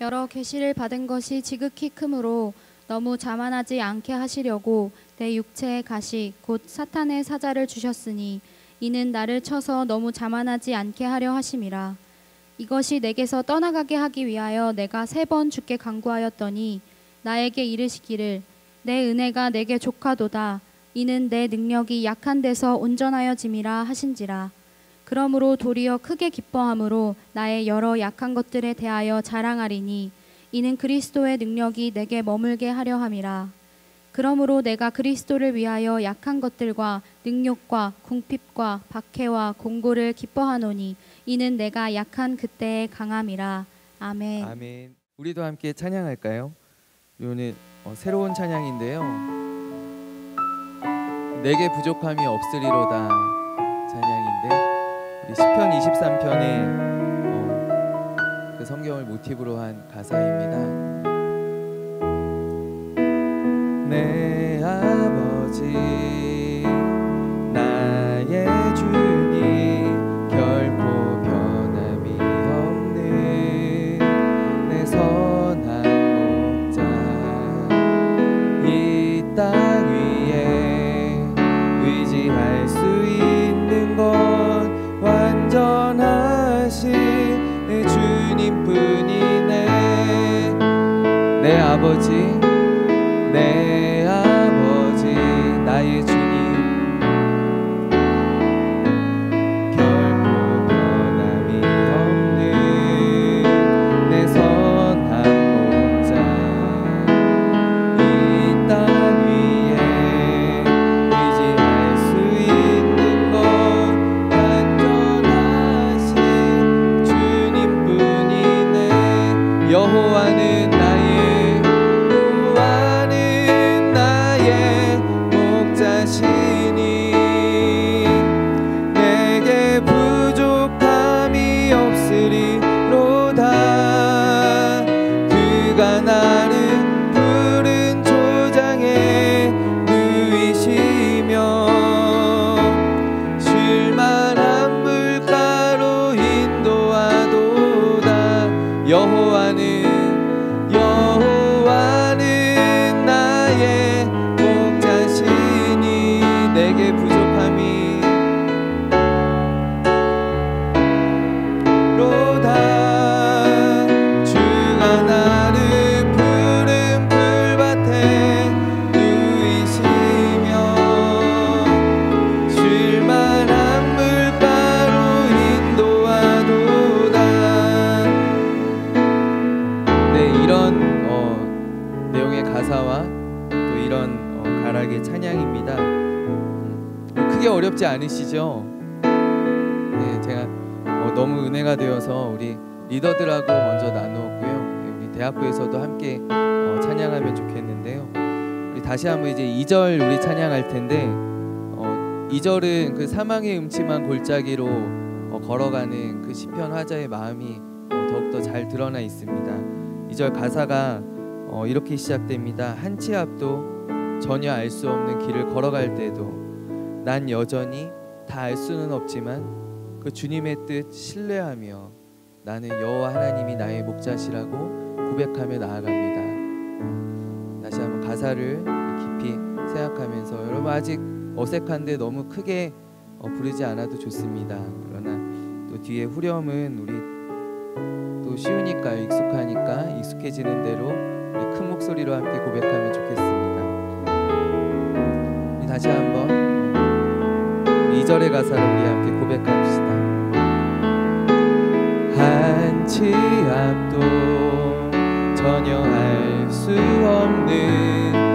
여러 계시를 받은 것이 지극히 크므로 너무 자만하지 않게 하시려고 내 육체의 가시 곧 사탄의 사자를 주셨으니 이는 나를 쳐서 너무 자만하지 않게 하려 하심이라. 이것이 내게서 떠나가게 하기 위하여 내가 세 번 주께 간구하였더니 나에게 이르시기를 내 은혜가 내게 족하도다. 이는 내 능력이 약한 데서 온전하여 짐이라 하신지라 그러므로 도리어 크게 기뻐함으로 나의 여러 약한 것들에 대하여 자랑하리니 이는 그리스도의 능력이 내게 머물게 하려 함이라 그러므로 내가 그리스도를 위하여 약한 것들과 능욕과 궁핍과 박해와 공고를 기뻐하노니 이는 내가 약한 그때의 강함이라 아멘. 아멘. 우리도 함께 찬양할까요? 오늘 어, 새로운 찬양인데요. 내게 부족함이 없으리로다 찬양인데 시편 23편에 어, 그 성경을 모티브로 한 가사입니다. 내 아버지 내 아버지 그 사망의 음침한 골짜기로 어, 걸어가는 그 시편 화자의 마음이 어, 더욱더 잘 드러나 있습니다. 2절 가사가 어, 이렇게 시작됩니다. 한 치 앞도 전혀 알 수 없는 길을 걸어갈 때도 난 여전히 다 알 수는 없지만 그 주님의 뜻 신뢰하며 나는 여호와 하나님이 나의 목자시라고 고백하며 나아갑니다. 다시 한번 가사를 깊이 생각하면서 여러분 아직 어색한데 너무 크게 어, 부르지 않아도 좋습니다. 그러나 또 뒤에 후렴은 우리 또 쉬우니까 익숙하니까 익숙해지는 대로 우리 큰 목소리로 함께 고백하면 좋겠습니다. 다시 한번 2절의 가사를 우리 함께 고백합시다. 한치 앞도 전혀 알 수 없는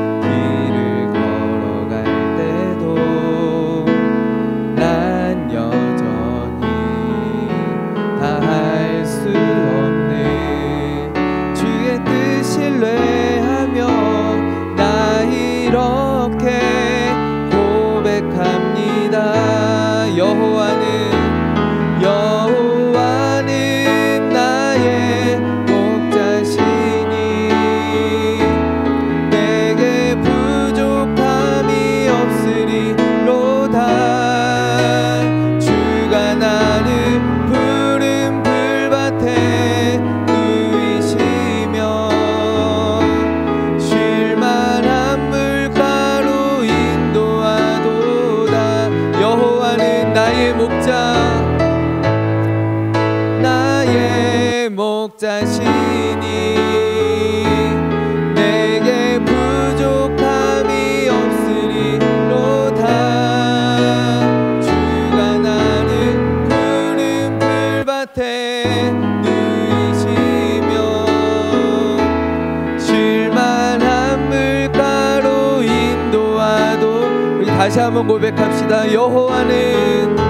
다시 한번 고백합시다. 여호와는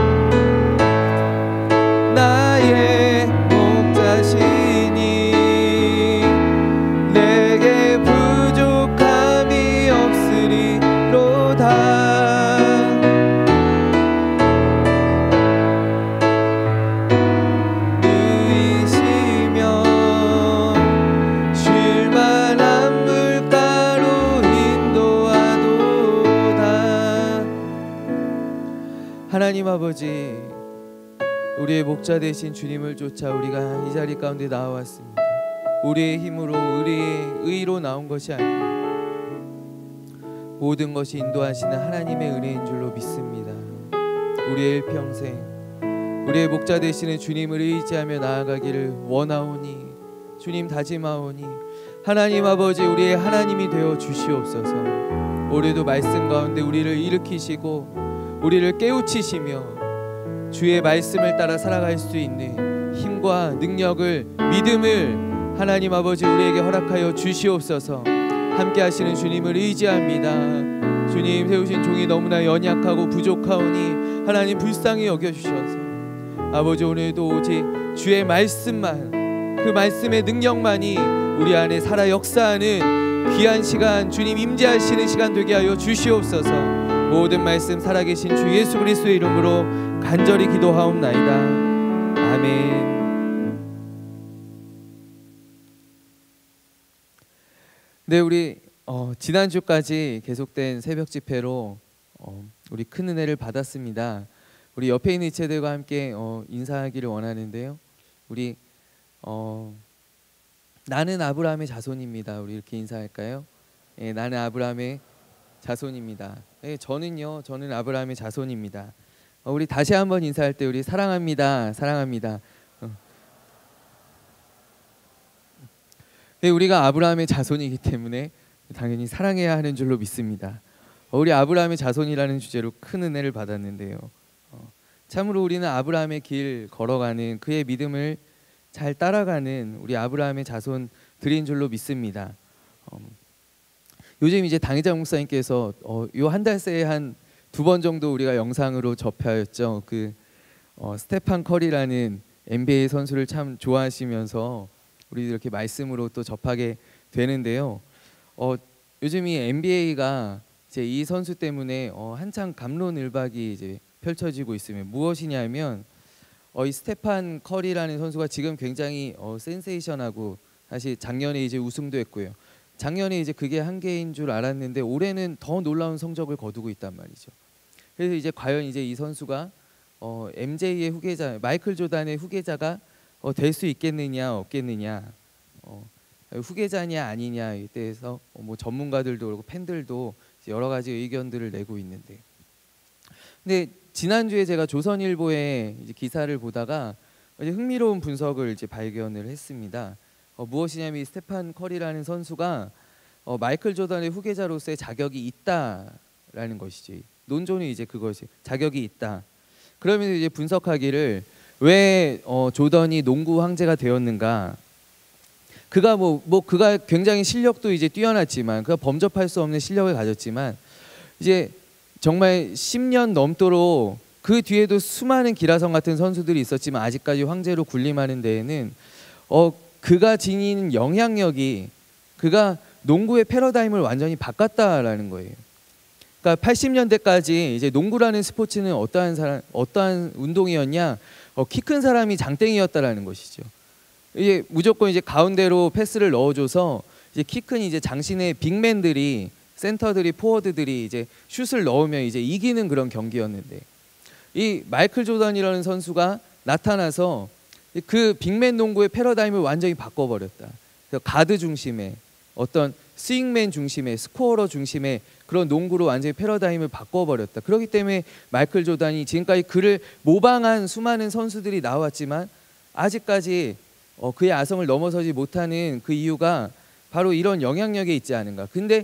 아버지 우리의 목자 되신 주님을 쫓아 우리가 이 자리 가운데 나와왔습니다. 우리의 힘으로 우리의 의로 나온 것이 아니고 모든 것이 인도하시는 하나님의 은혜인 줄로 믿습니다. 우리의 일평생 우리의 목자 되시는 주님을 의지하며 나아가기를 원하오니 주님 다짐하오니 하나님 아버지 우리의 하나님이 되어 주시옵소서. 올해도 말씀 가운데 우리를 일으키시고 우리를 깨우치시며 주의 말씀을 따라 살아갈 수 있는 힘과 능력을 믿음을 하나님 아버지 우리에게 허락하여 주시옵소서. 함께 하시는 주님을 의지합니다. 주님 세우신 종이 너무나 연약하고 부족하오니 하나님 불쌍히 여겨주셔서. 아버지 오늘도 오직 주의 말씀만 그 말씀의 능력만이 우리 안에 살아 역사하는 귀한 시간 주님 임재하시는 시간 되게 하여 주시옵소서 모든 말씀 살아계신 주 예수 그리스도의 이름으로 간절히 기도하옵나이다 아멘 네 우리 어, 지난주까지 계속된 새벽 집회로 어, 우리 큰 은혜를 받았습니다 우리 옆에 있는 이체들과 함께 어, 인사하기를 원하는데요. 우리 어, 나는 아브라함의 자손입니다. 우리 이렇게 인사할까요? 예, 나는 아브라함의 자손입니다. 예, 저는요, 저는 아브라함의 자손입니다. 어, 우리 다시 한번 인사할 때 우리 사랑합니다, 사랑합니다. 어. 네, 우리가 아브라함의 자손이기 때문에 당연히 사랑해야 하는 줄로 믿습니다. 어, 우리 아브라함의 자손이라는 주제로 큰 은혜를 받았는데요. 참으로 우리는 아브라함의 길 걸어가는 그의 믿음을 잘 따라가는 우리 아브라함의 자손들인 줄로 믿습니다. 어, 요즘 이제 당회장 목사님께서 어, 요 한 달 새에 한 두 번 정도 우리가 영상으로 접하였죠. 그 어, 스테판 커리라는 NBA 선수를 참 좋아하시면서 우리 이렇게 말씀으로 또 접하게 되는데요. 어, 요즘 이 NBA가 이제 이 선수 때문에 어, 한창 갑론을박이 이제 펼쳐지고 있으면 무엇이냐면 어, 이 스테판 커리라는 선수가 지금 굉장히 어, 센세이션하고 사실 작년에 이제 우승도 했고요. 작년에 이제 그게 한계인 줄 알았는데 올해는 더 놀라운 성적을 거두고 있단 말이죠. 그래서 이제 과연 이제 이 선수가 어, MJ의 후계자 마이클 조단의 후계자가 어, 될 수 있겠느냐 없겠느냐 어, 후계자냐 아니냐에 대해서 어, 뭐 전문가들도 그렇고 팬들도 여러 가지 의견들을 내고 있는데 근데 지난주에 제가 조선일보의 기사를 보다가 흥미로운 분석을 이제 발견을 했습니다. 어, 무엇이냐면 스테판 커리라는 선수가 어, 마이클 조던의 후계자로서의 자격이 있다라는 것이지. 논조는 이제 그것이 자격이 있다. 그러면서 이제 분석하기를 왜 어, 조던이 농구 황제가 되었는가? 그가 뭐, 뭐 그가 굉장히 실력도 이제 뛰어났지만 그가 범접할 수 없는 실력을 가졌지만 이제 정말 10년 넘도록 그 뒤에도 수많은 기라성 같은 선수들이 있었지만 아직까지 황제로 군림하는 데에는 어 그가 지닌 영향력이 그가 농구의 패러다임을 완전히 바꿨다라는 거예요. 그러니까 80년대까지 이제 농구라는 스포츠는 어떠한 사람 어떠한 운동이었냐? 어, 키큰 사람이 장땡이었다라는 것이죠. 이게 무조건 이제 가운데로 패스를 넣어줘서 이제 키 큰 이제 장신의 big man들이 센터들이 포워드들이 이제 슛을 넣으면 이제 이기는 그런 경기였는데 이 마이클 조던이라는 선수가 나타나서 그 big man 농구의 패러다임을 완전히 바꿔버렸다. 가드 중심의 어떤 스윙맨 중심의 scorer 중심의 그런 농구로 완전히 패러다임을 바꿔버렸다. 그렇기 때문에 마이클 조단이 지금까지 그를 모방한 수많은 선수들이 나왔지만 아직까지 어, 그의 아성을 넘어서지 못하는 그 이유가 바로 이런 영향력에 있지 않은가. 근데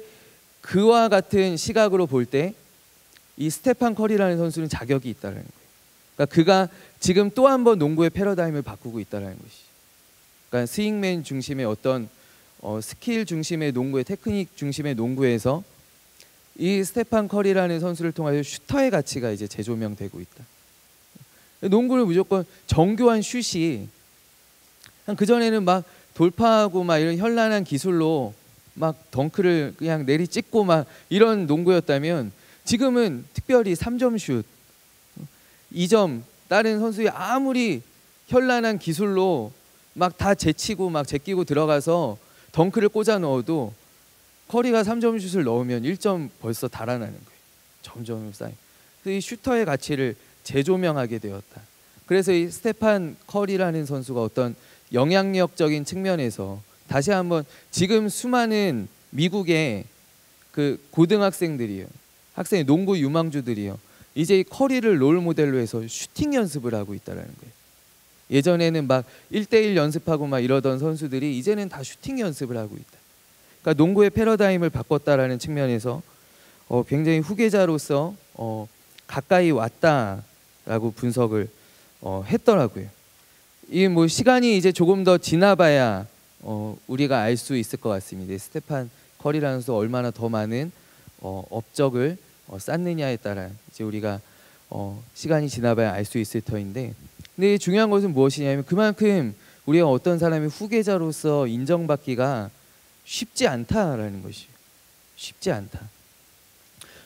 그와 같은 시각으로 볼 때 이 스테판 커리라는 선수는 자격이 있다는 거예요. 그러니까 그가 지금 또 한 번 농구의 패러다임을 바꾸고 있다는 것이. 그러니까 스윙맨 중심의 어떤 어, 스킬 중심의 농구의 테크닉 중심의 농구에서 이 스테판 커리라는 선수를 통하여 슈터의 가치가 이제 재조명되고 있다. 농구는 무조건 정교한 슛이 그 전에는 막 돌파하고 막 이런 현란한 기술로 막 덩크를 그냥 내리 찍고 막 이런 농구였다면 지금은 특별히 3점 슛, 2점 다른 선수의 아무리 현란한 기술로 막 다 제치고 막 제끼고 들어가서 덩크를 꽂아 넣어도 커리가 3점 슛을 넣으면 1점 벌써 달아나는 거예요. 점점 쌓이. 이 슈터의 가치를 재조명하게 되었다. 그래서 이 스테판 커리라는 선수가 어떤 영향력적인 측면에서 다시 한번 지금 수많은 미국의 그 고등학생들이요. 학생의 농구 유망주들이요. 이제 이 커리를 롤 모델로 해서 슈팅 연습을 하고 있다라는 거예요. 예전에는 막 1대1 연습하고 막 이러던 선수들이 이제는 다 슈팅 연습을 하고 있다. 그러니까 농구의 패러다임을 바꿨다라는 측면에서 어, 굉장히 후계자로서 어, 가까이 왔다라고 분석을 어, 했더라고요. 이 뭐 시간이 이제 조금 더 지나봐야 어, 우리가 알 수 있을 것 같습니다. 스테판 커리라는 선수 얼마나 더 많은 어, 업적을 어, 쌓느냐에 따라 이제 우리가 어, 시간이 지나봐야 알 수 있을 터인데 근데 중요한 것은 무엇이냐면 그만큼 우리가 어떤 사람의 후계자로서 인정받기가 쉽지 않다라는 것이 쉽지 않다.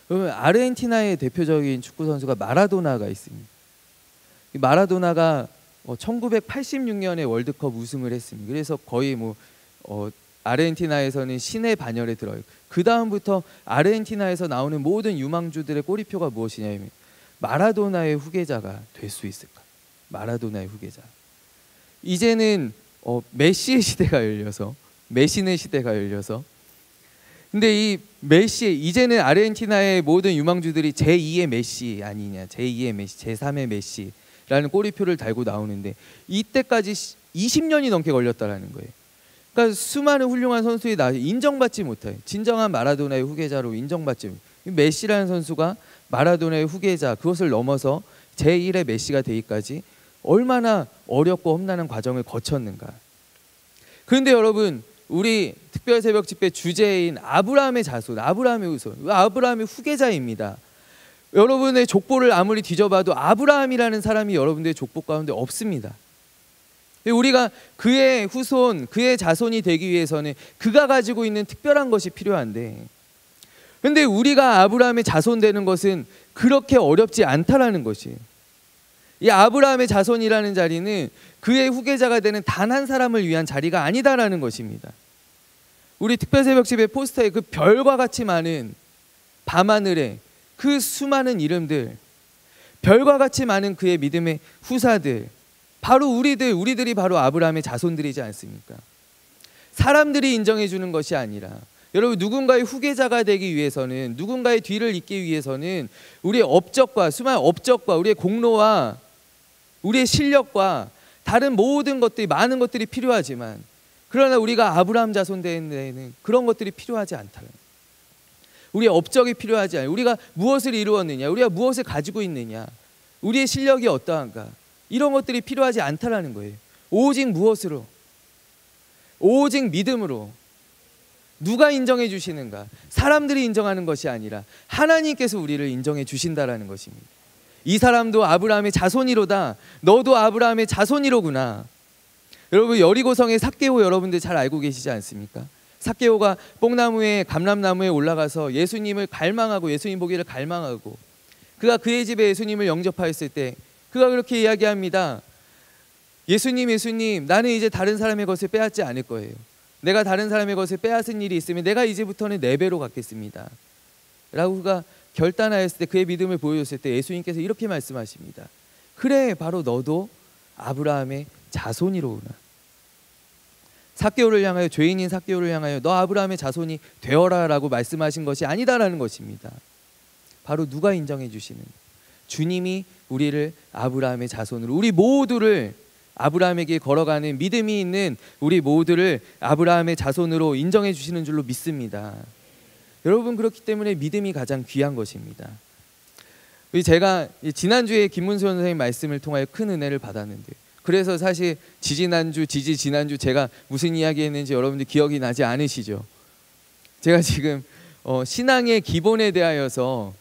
그러면 아르헨티나의 대표적인 축구 선수가 마라도나가 있습니다. 이 마라도나가 어, 1986년에 월드컵 우승을 했습니다. 그래서 거의 뭐 어, 아르헨티나에서는 신의 반열에 들어요. 그 다음부터 아르헨티나에서 나오는 모든 유망주들의 꼬리표가 무엇이냐면 마라도나의 후계자가 될 수 있을까? 마라도나의 후계자. 이제는 어, 메시의 시대가 열려서 메시의 시대가 열려서 근데 이 메시 이제는 아르헨티나의 모든 유망주들이 제2의 메시 아니냐 제2의 메시 제3의 메시라는 꼬리표를 달고 나오는데 이때까지 20년이 넘게 걸렸다라는 거예요. 그러니까 수많은 훌륭한 선수들이 나 인정받지 못해. 진정한 마라도나의 후계자로 인정받지 못. 메시라는 선수가 마라도나의 후계자 그것을 넘어서 제1의 메시가 되기까지 얼마나 어렵고 험난한 과정을 거쳤는가. 그런데 여러분 우리 특별 새벽 집회 주제인 아브라함의 자손, 아브라함의 후손, 아브라함의 후계자입니다. 여러분의 족보를 아무리 뒤져봐도 아브라함이라는 사람이 여러분들의 족보 가운데 없습니다. 우리가 그의 후손, 그의 자손이 되기 위해서는 그가 가지고 있는 특별한 것이 필요한데, 근데 우리가 아브라함의 자손 되는 것은 그렇게 어렵지 않다라는 것이. 이 아브라함의 자손이라는 자리는 그의 후계자가 되는 단 한 사람을 위한 자리가 아니다라는 것입니다. 우리 특별 새벽 집의 포스터에 그 별과 같이 많은 밤하늘에 그 수많은 이름들, 별과 같이 많은 그의 믿음의 후사들, 바로 우리들, 우리들이 바로 아브라함의 자손들이지 않습니까? 사람들이 인정해 주는 것이 아니라 여러분 누군가의 후계자가 되기 위해서는 누군가의 뒤를 잇기 위해서는 우리의 업적과 수많은 업적과 우리의 공로와 우리의 실력과 다른 모든 것들이 많은 것들이 필요하지만 그러나 우리가 아브라함 자손 되는 데에는 그런 것들이 필요하지 않다는 우리의 업적이 필요하지 않아요. 우리가 무엇을 이루었느냐, 우리가 무엇을 가지고 있느냐, 우리의 실력이 어떠한가 이런 것들이 필요하지 않다라는 거예요. 오직 무엇으로? 오직 믿음으로. 누가 인정해 주시는가? 사람들이 인정하는 것이 아니라 하나님께서 우리를 인정해 주신다라는 것입니다. 이 사람도 아브라함의 자손이로다. 너도 아브라함의 자손이로구나. 여러분 여리고성의 삭개오 여러분들 잘 알고 계시지 않습니까? 삭개오가 뽕나무에 감람나무에 올라가서 예수님을 갈망하고 예수님 보기를 갈망하고 그가 그의 집에 예수님을 영접하였을 때 그가 그렇게 이야기합니다. 예수님 예수님 나는 이제 다른 사람의 것을 빼앗지 않을 거예요. 내가 다른 사람의 것을 빼앗은 일이 있으면 내가 이제부터는 네 배로 갚겠습니다. 라고 그가 결단하였을 때 그의 믿음을 보여줬을 때 예수님께서 이렇게 말씀하십니다. 그래 바로 너도 아브라함의 자손이로구나. 사개오를 향하여 죄인인 사개오를 향하여 너 아브라함의 자손이 되어라라고 말씀하신 것이 아니다라는 것입니다. 바로 누가 인정해 주시는 주님이 우리를 아브라함의 자손으로 우리 모두를 아브라함에게 걸어가는 믿음이 있는 우리 모두를 아브라함의 자손으로 인정해 주시는 줄로 믿습니다. 여러분 그렇기 때문에 믿음이 가장 귀한 것입니다. 제가 지난주에 김문수 선생님 말씀을 통하여 큰 은혜를 받았는데 그래서 사실 지지난주 지지 지난주 제가 무슨 이야기 했는지 여러분들 기억이 나지 않으시죠? 제가 지금 어, 신앙의 기본에 대하여서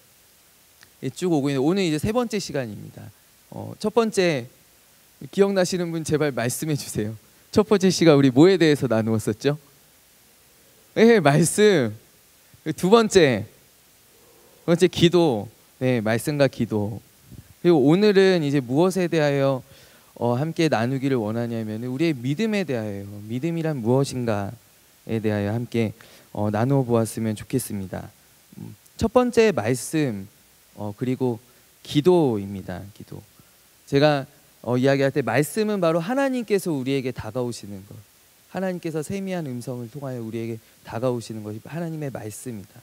쭉 오고 있는 오늘 이제 세 번째 시간입니다. 어, 첫 번째 기억나시는 분 제발 말씀해 주세요. 첫 번째 시간 우리 뭐에 대해서 나누었었죠? 네, 말씀. 두 번째, 두 번째 기도. 네, 말씀과 기도. 그리고 오늘은 이제 무엇에 대하여 어, 함께 나누기를 원하냐면 우리의 믿음에 대하여 믿음이란 무엇인가에 대하여 함께 어, 나누어 보았으면 좋겠습니다. 음, 첫 번째 말씀 어, 그리고 기도입니다. 기도. 제가 어, 이야기할 때 말씀은 바로 하나님께서 우리에게 다가오시는 것. 하나님께서 세미한 음성을 통하여 우리에게 다가오시는 것이 하나님의 말씀이다.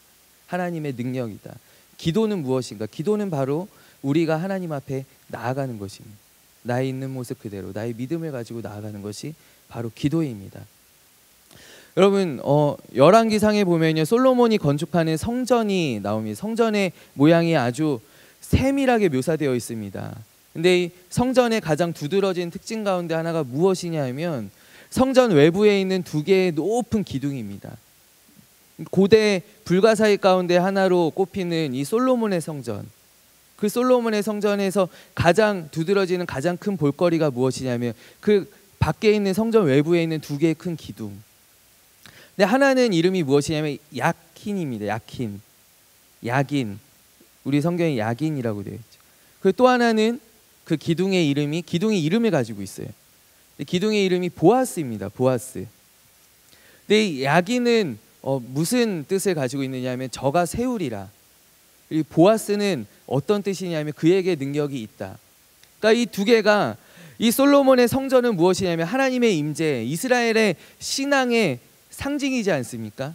하나님의 능력이다. 기도는 무엇인가? 기도는 바로 우리가 하나님 앞에 나아가는 것입니다. 나의 있는 모습 그대로 나의 믿음을 가지고 나아가는 것이 바로 기도입니다. 여러분 어, 열왕기상에 보면요 솔로몬이 건축하는 성전이 나옵니다. 성전의 모양이 아주 세밀하게 묘사되어 있습니다. 근데 이 성전의 가장 두드러진 특징 가운데 하나가 무엇이냐면 성전 외부에 있는 두 개의 높은 기둥입니다. 고대 불가사의 가운데 하나로 꼽히는 이 솔로몬의 성전. 그 솔로몬의 성전에서 가장 두드러지는 가장 큰 볼거리가 무엇이냐면 그 밖에 있는 성전 외부에 있는 두 개의 큰 기둥. 근데 하나는 이름이 무엇이냐면 약힌입니다. 약힌. 약인. 우리 성경에 약인이라고 되어 있죠. 그또 하나는 그 기둥의 이름이 기둥의 이름을 가지고 있어요. 기둥의 이름이 보아스입니다. 보아스. 근데 이 야기는 어, 무슨 뜻을 가지고 있느냐면 저가 세우리라. 이 보아스는 어떤 뜻이냐면 그에게 능력이 있다. 그러니까 이 두 개가 이 솔로몬의 성전은 무엇이냐면 하나님의 임재, 이스라엘의 신앙의 상징이지 않습니까?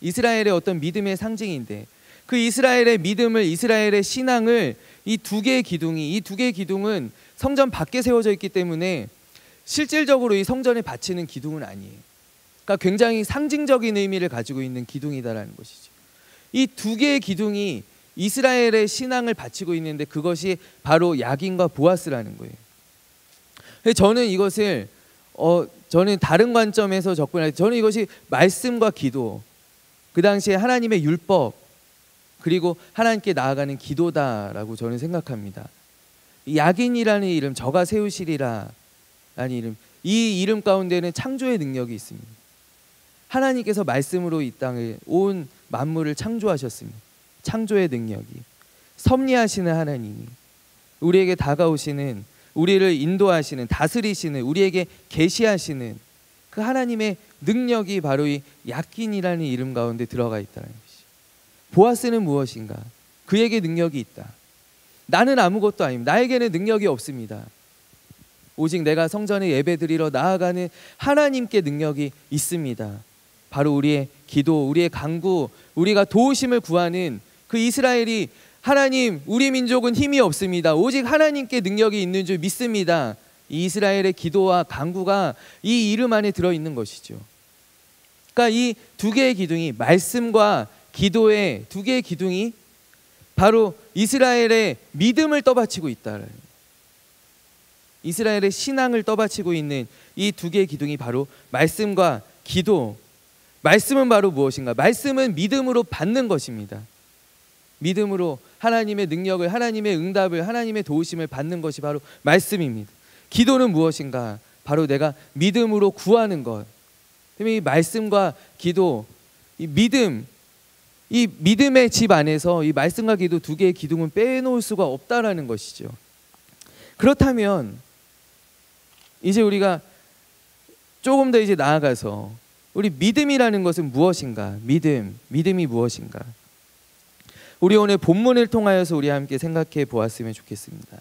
이스라엘의 어떤 믿음의 상징인데 그 이스라엘의 믿음을 이스라엘의 신앙을 이 두 개의 기둥이 이 두 개의 기둥은 성전 밖에 세워져 있기 때문에 실질적으로 이 성전에 바치는 기둥은 아니에요. 그러니까 굉장히 상징적인 의미를 가지고 있는 기둥이다라는 것이죠. 이 두 개의 기둥이 이스라엘의 신앙을 바치고 있는데 그것이 바로 야긴과 보아스라는 거예요. 저는 이것을 어 저는 다른 관점에서 접근할 때 저는 이것이 말씀과 기도 그 당시에 하나님의 율법 그리고 하나님께 나아가는 기도다라고 저는 생각합니다. 야긴이라는 이름, 저가 세우시리라 라는 이름, 이 이름 가운데는 창조의 능력이 있습니다. 하나님께서 말씀으로 이 땅을 온 만물을 창조하셨습니다. 창조의 능력이 섭리하시는 하나님이 우리에게 다가오시는 우리를 인도하시는 다스리시는 우리에게 계시하시는 그 하나님의 능력이 바로 이 야긴이라는 이름 가운데 들어가 있다는 거예요. 보아스는 무엇인가? 그에게 능력이 있다. 나는 아무것도 아닙니다. 나에게는 능력이 없습니다. 오직 내가 성전에 예배드리러 나아가는 하나님께 능력이 있습니다. 바로 우리의 기도, 우리의 강구, 우리가 도우심을 구하는 그 이스라엘이 하나님, 우리 민족은 힘이 없습니다. 오직 하나님께 능력이 있는 줄 믿습니다. 이 이스라엘의 기도와 강구가 이 이름 안에 들어 있는 것이죠. 그러니까 이 두 개의 기둥이 말씀과 기도의 두 개의 기둥이 바로 이스라엘의 믿음을 떠받치고 있다. 이스라엘의 신앙을 떠받치고 있는 이 두 개의 기둥이 바로 말씀과 기도. 말씀은 바로 무엇인가? 말씀은 믿음으로 받는 것입니다. 믿음으로 하나님의 능력을, 하나님의 응답을, 하나님의 도우심을 받는 것이 바로 말씀입니다. 기도는 무엇인가? 바로 내가 믿음으로 구하는 것. 이 말씀과 기도, 이 믿음, 이 믿음의 집 안에서 이 말씀과 기도 두 개의 기둥은 빼놓을 수가 없다라는 것이죠. 그렇다면 이제 우리가 조금 더 이제 나아가서 우리 믿음이라는 것은 무엇인가? 믿음, 믿음이 무엇인가? 우리 오늘 본문을 통하여서 우리 함께 생각해 보았으면 좋겠습니다.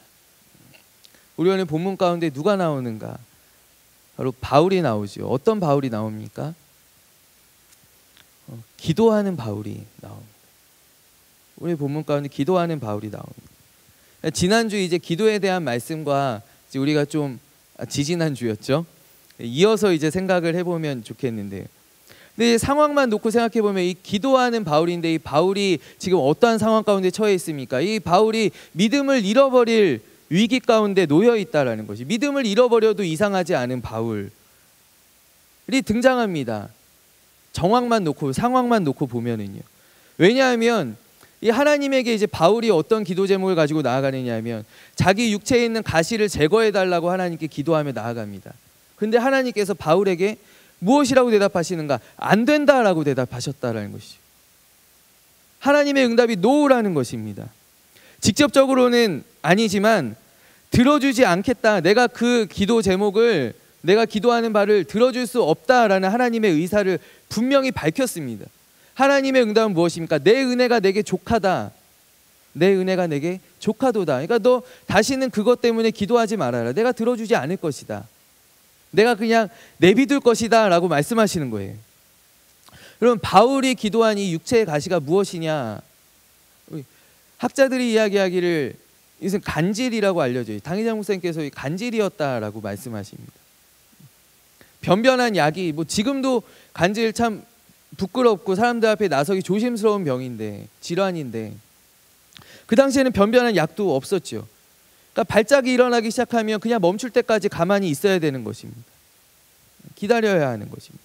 우리 오늘 본문 가운데 누가 나오는가? 바로 바울이 나오죠. 어떤 바울이 나옵니까? 어, 기도하는 바울이 나옵니다. 우리 본문 가운데 기도하는 바울이 나옵니다. 지난주 이제 기도에 대한 말씀과 우리가 좀 아, 지지난 주였죠. 이어서 이제 생각을 해보면 좋겠는데요. 근데 상황만 놓고 생각해 보면 이 기도하는 바울인데 이 바울이 지금 어떠한 상황 가운데 처해 있습니까? 이 바울이 믿음을 잃어버릴 위기 가운데 놓여 있다라는 것이 믿음을 잃어버려도 이상하지 않은 바울이 등장합니다. 정황만 놓고 상황만 놓고 보면은요. 왜냐하면 이 하나님에게 이제 바울이 어떤 기도 제목을 가지고 나아가느냐면 자기 육체에 있는 가시를 제거해 달라고 하나님께 기도하며 나아갑니다. 근데 하나님께서 바울에게 무엇이라고 대답하시는가? 안 된다라고 대답하셨다라는 것이죠. 하나님의 응답이 노라는 것입니다. 직접적으로는 아니지만 들어주지 않겠다. 내가 그 기도 제목을 내가 기도하는 바를 들어줄 수 없다라는 하나님의 의사를 분명히 밝혔습니다. 하나님의 응답은 무엇입니까? 내 은혜가 내게 족하다. 내 은혜가 내게 족하도다. 그러니까 너 다시는 그것 때문에 기도하지 말아라. 내가 들어주지 않을 것이다. 내가 그냥 내비둘 것이다 라고 말씀하시는 거예요. 그럼 바울이 기도한 이 육체의 가시가 무엇이냐? 학자들이 이야기하기를 이것은 간질이라고 알려져요. 당의장 목사님께서 간질이었다라고 말씀하십니다. 변변한 약이 뭐 지금도 간질 참 부끄럽고 사람들 앞에 나서기 조심스러운 병인데 질환인데 그 당시에는 변변한 약도 없었죠. 그러니까 발작이 일어나기 시작하면 그냥 멈출 때까지 가만히 있어야 되는 것입니다. 기다려야 하는 것입니다.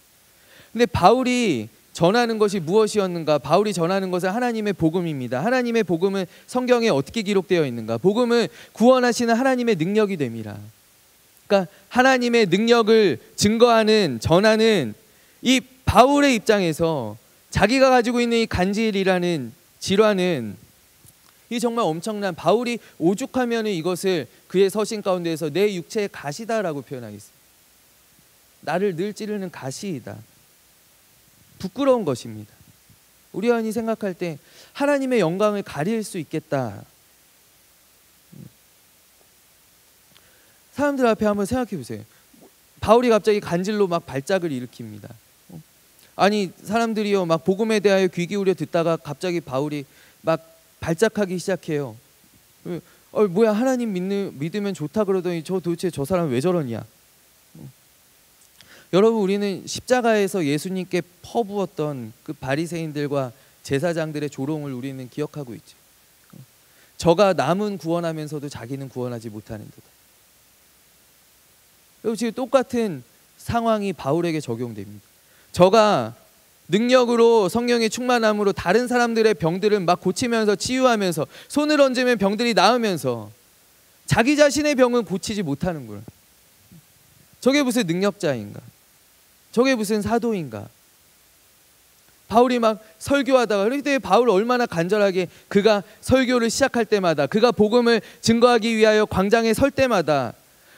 근데 바울이 전하는 것이 무엇이었는가? 바울이 전하는 것은 하나님의 복음입니다. 하나님의 복음은 성경에 어떻게 기록되어 있는가? 복음은 구원하시는 하나님의 능력이 됩니다. 그러니까 하나님의 능력을 증거하는 전하는 이 바울의 입장에서 자기가 가지고 있는 이 간질이라는 질환은 이 정말 엄청난 바울이 오죽하면 이것을 그의 서신 가운데에서 내 육체의 가시다라고 표현하겠습니다. 나를 늘 찌르는 가시이다. 부끄러운 것입니다. 우리 안이 생각할 때 하나님의 영광을 가릴 수 있겠다. 사람들 앞에 한번 생각해 보세요. 바울이 갑자기 간질로 막 발작을 일으킵니다. 아니 사람들이요 막 복음에 대하여 귀 기울여 듣다가 갑자기 바울이 막 발작하기 시작해요. 어 뭐야 하나님 믿는 믿으면 좋다 그러더니 저 도대체 저 사람 왜 저러냐? 여러분 우리는 십자가에서 예수님께 퍼부었던 그 바리새인들과 제사장들의 조롱을 우리는 기억하고 있죠. 저가 남은 구원하면서도 자기는 구원하지 못하는 듯. 여러분 지금 똑같은 상황이 바울에게 적용됩니다. 저가 능력으로 성령의 충만함으로 다른 사람들의 병들을 막 고치면서 치유하면서 손을 얹으면 병들이 나으면서 자기 자신의 병은 고치지 못하는구나. 저게 무슨 능력자인가? 저게 무슨 사도인가? 바울이 막 설교하다가 그때 바울 얼마나 간절하게 그가 설교를 시작할 때마다 그가 복음을 증거하기 위하여 광장에 설 때마다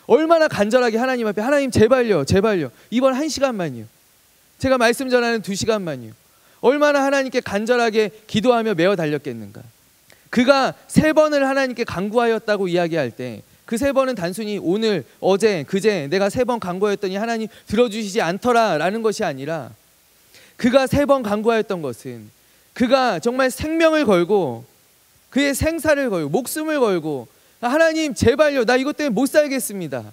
얼마나 간절하게 하나님 앞에 하나님 제발요 제발요 이번 한 시간만요 제가 말씀 전하는 두 시간만요 얼마나 하나님께 간절하게 기도하며 매어 달렸겠는가 그가 세 번을 하나님께 간구하였다고 이야기할 때 그 세 번은 단순히 오늘 어제 그제 내가 세 번 간구했더니 하나님 들어주시지 않더라라는 것이 아니라 그가 세 번 간구하였던 것은 그가 정말 생명을 걸고 그의 생사를 걸고 목숨을 걸고 하나님 제발요 나 이것 때문에 못 살겠습니다.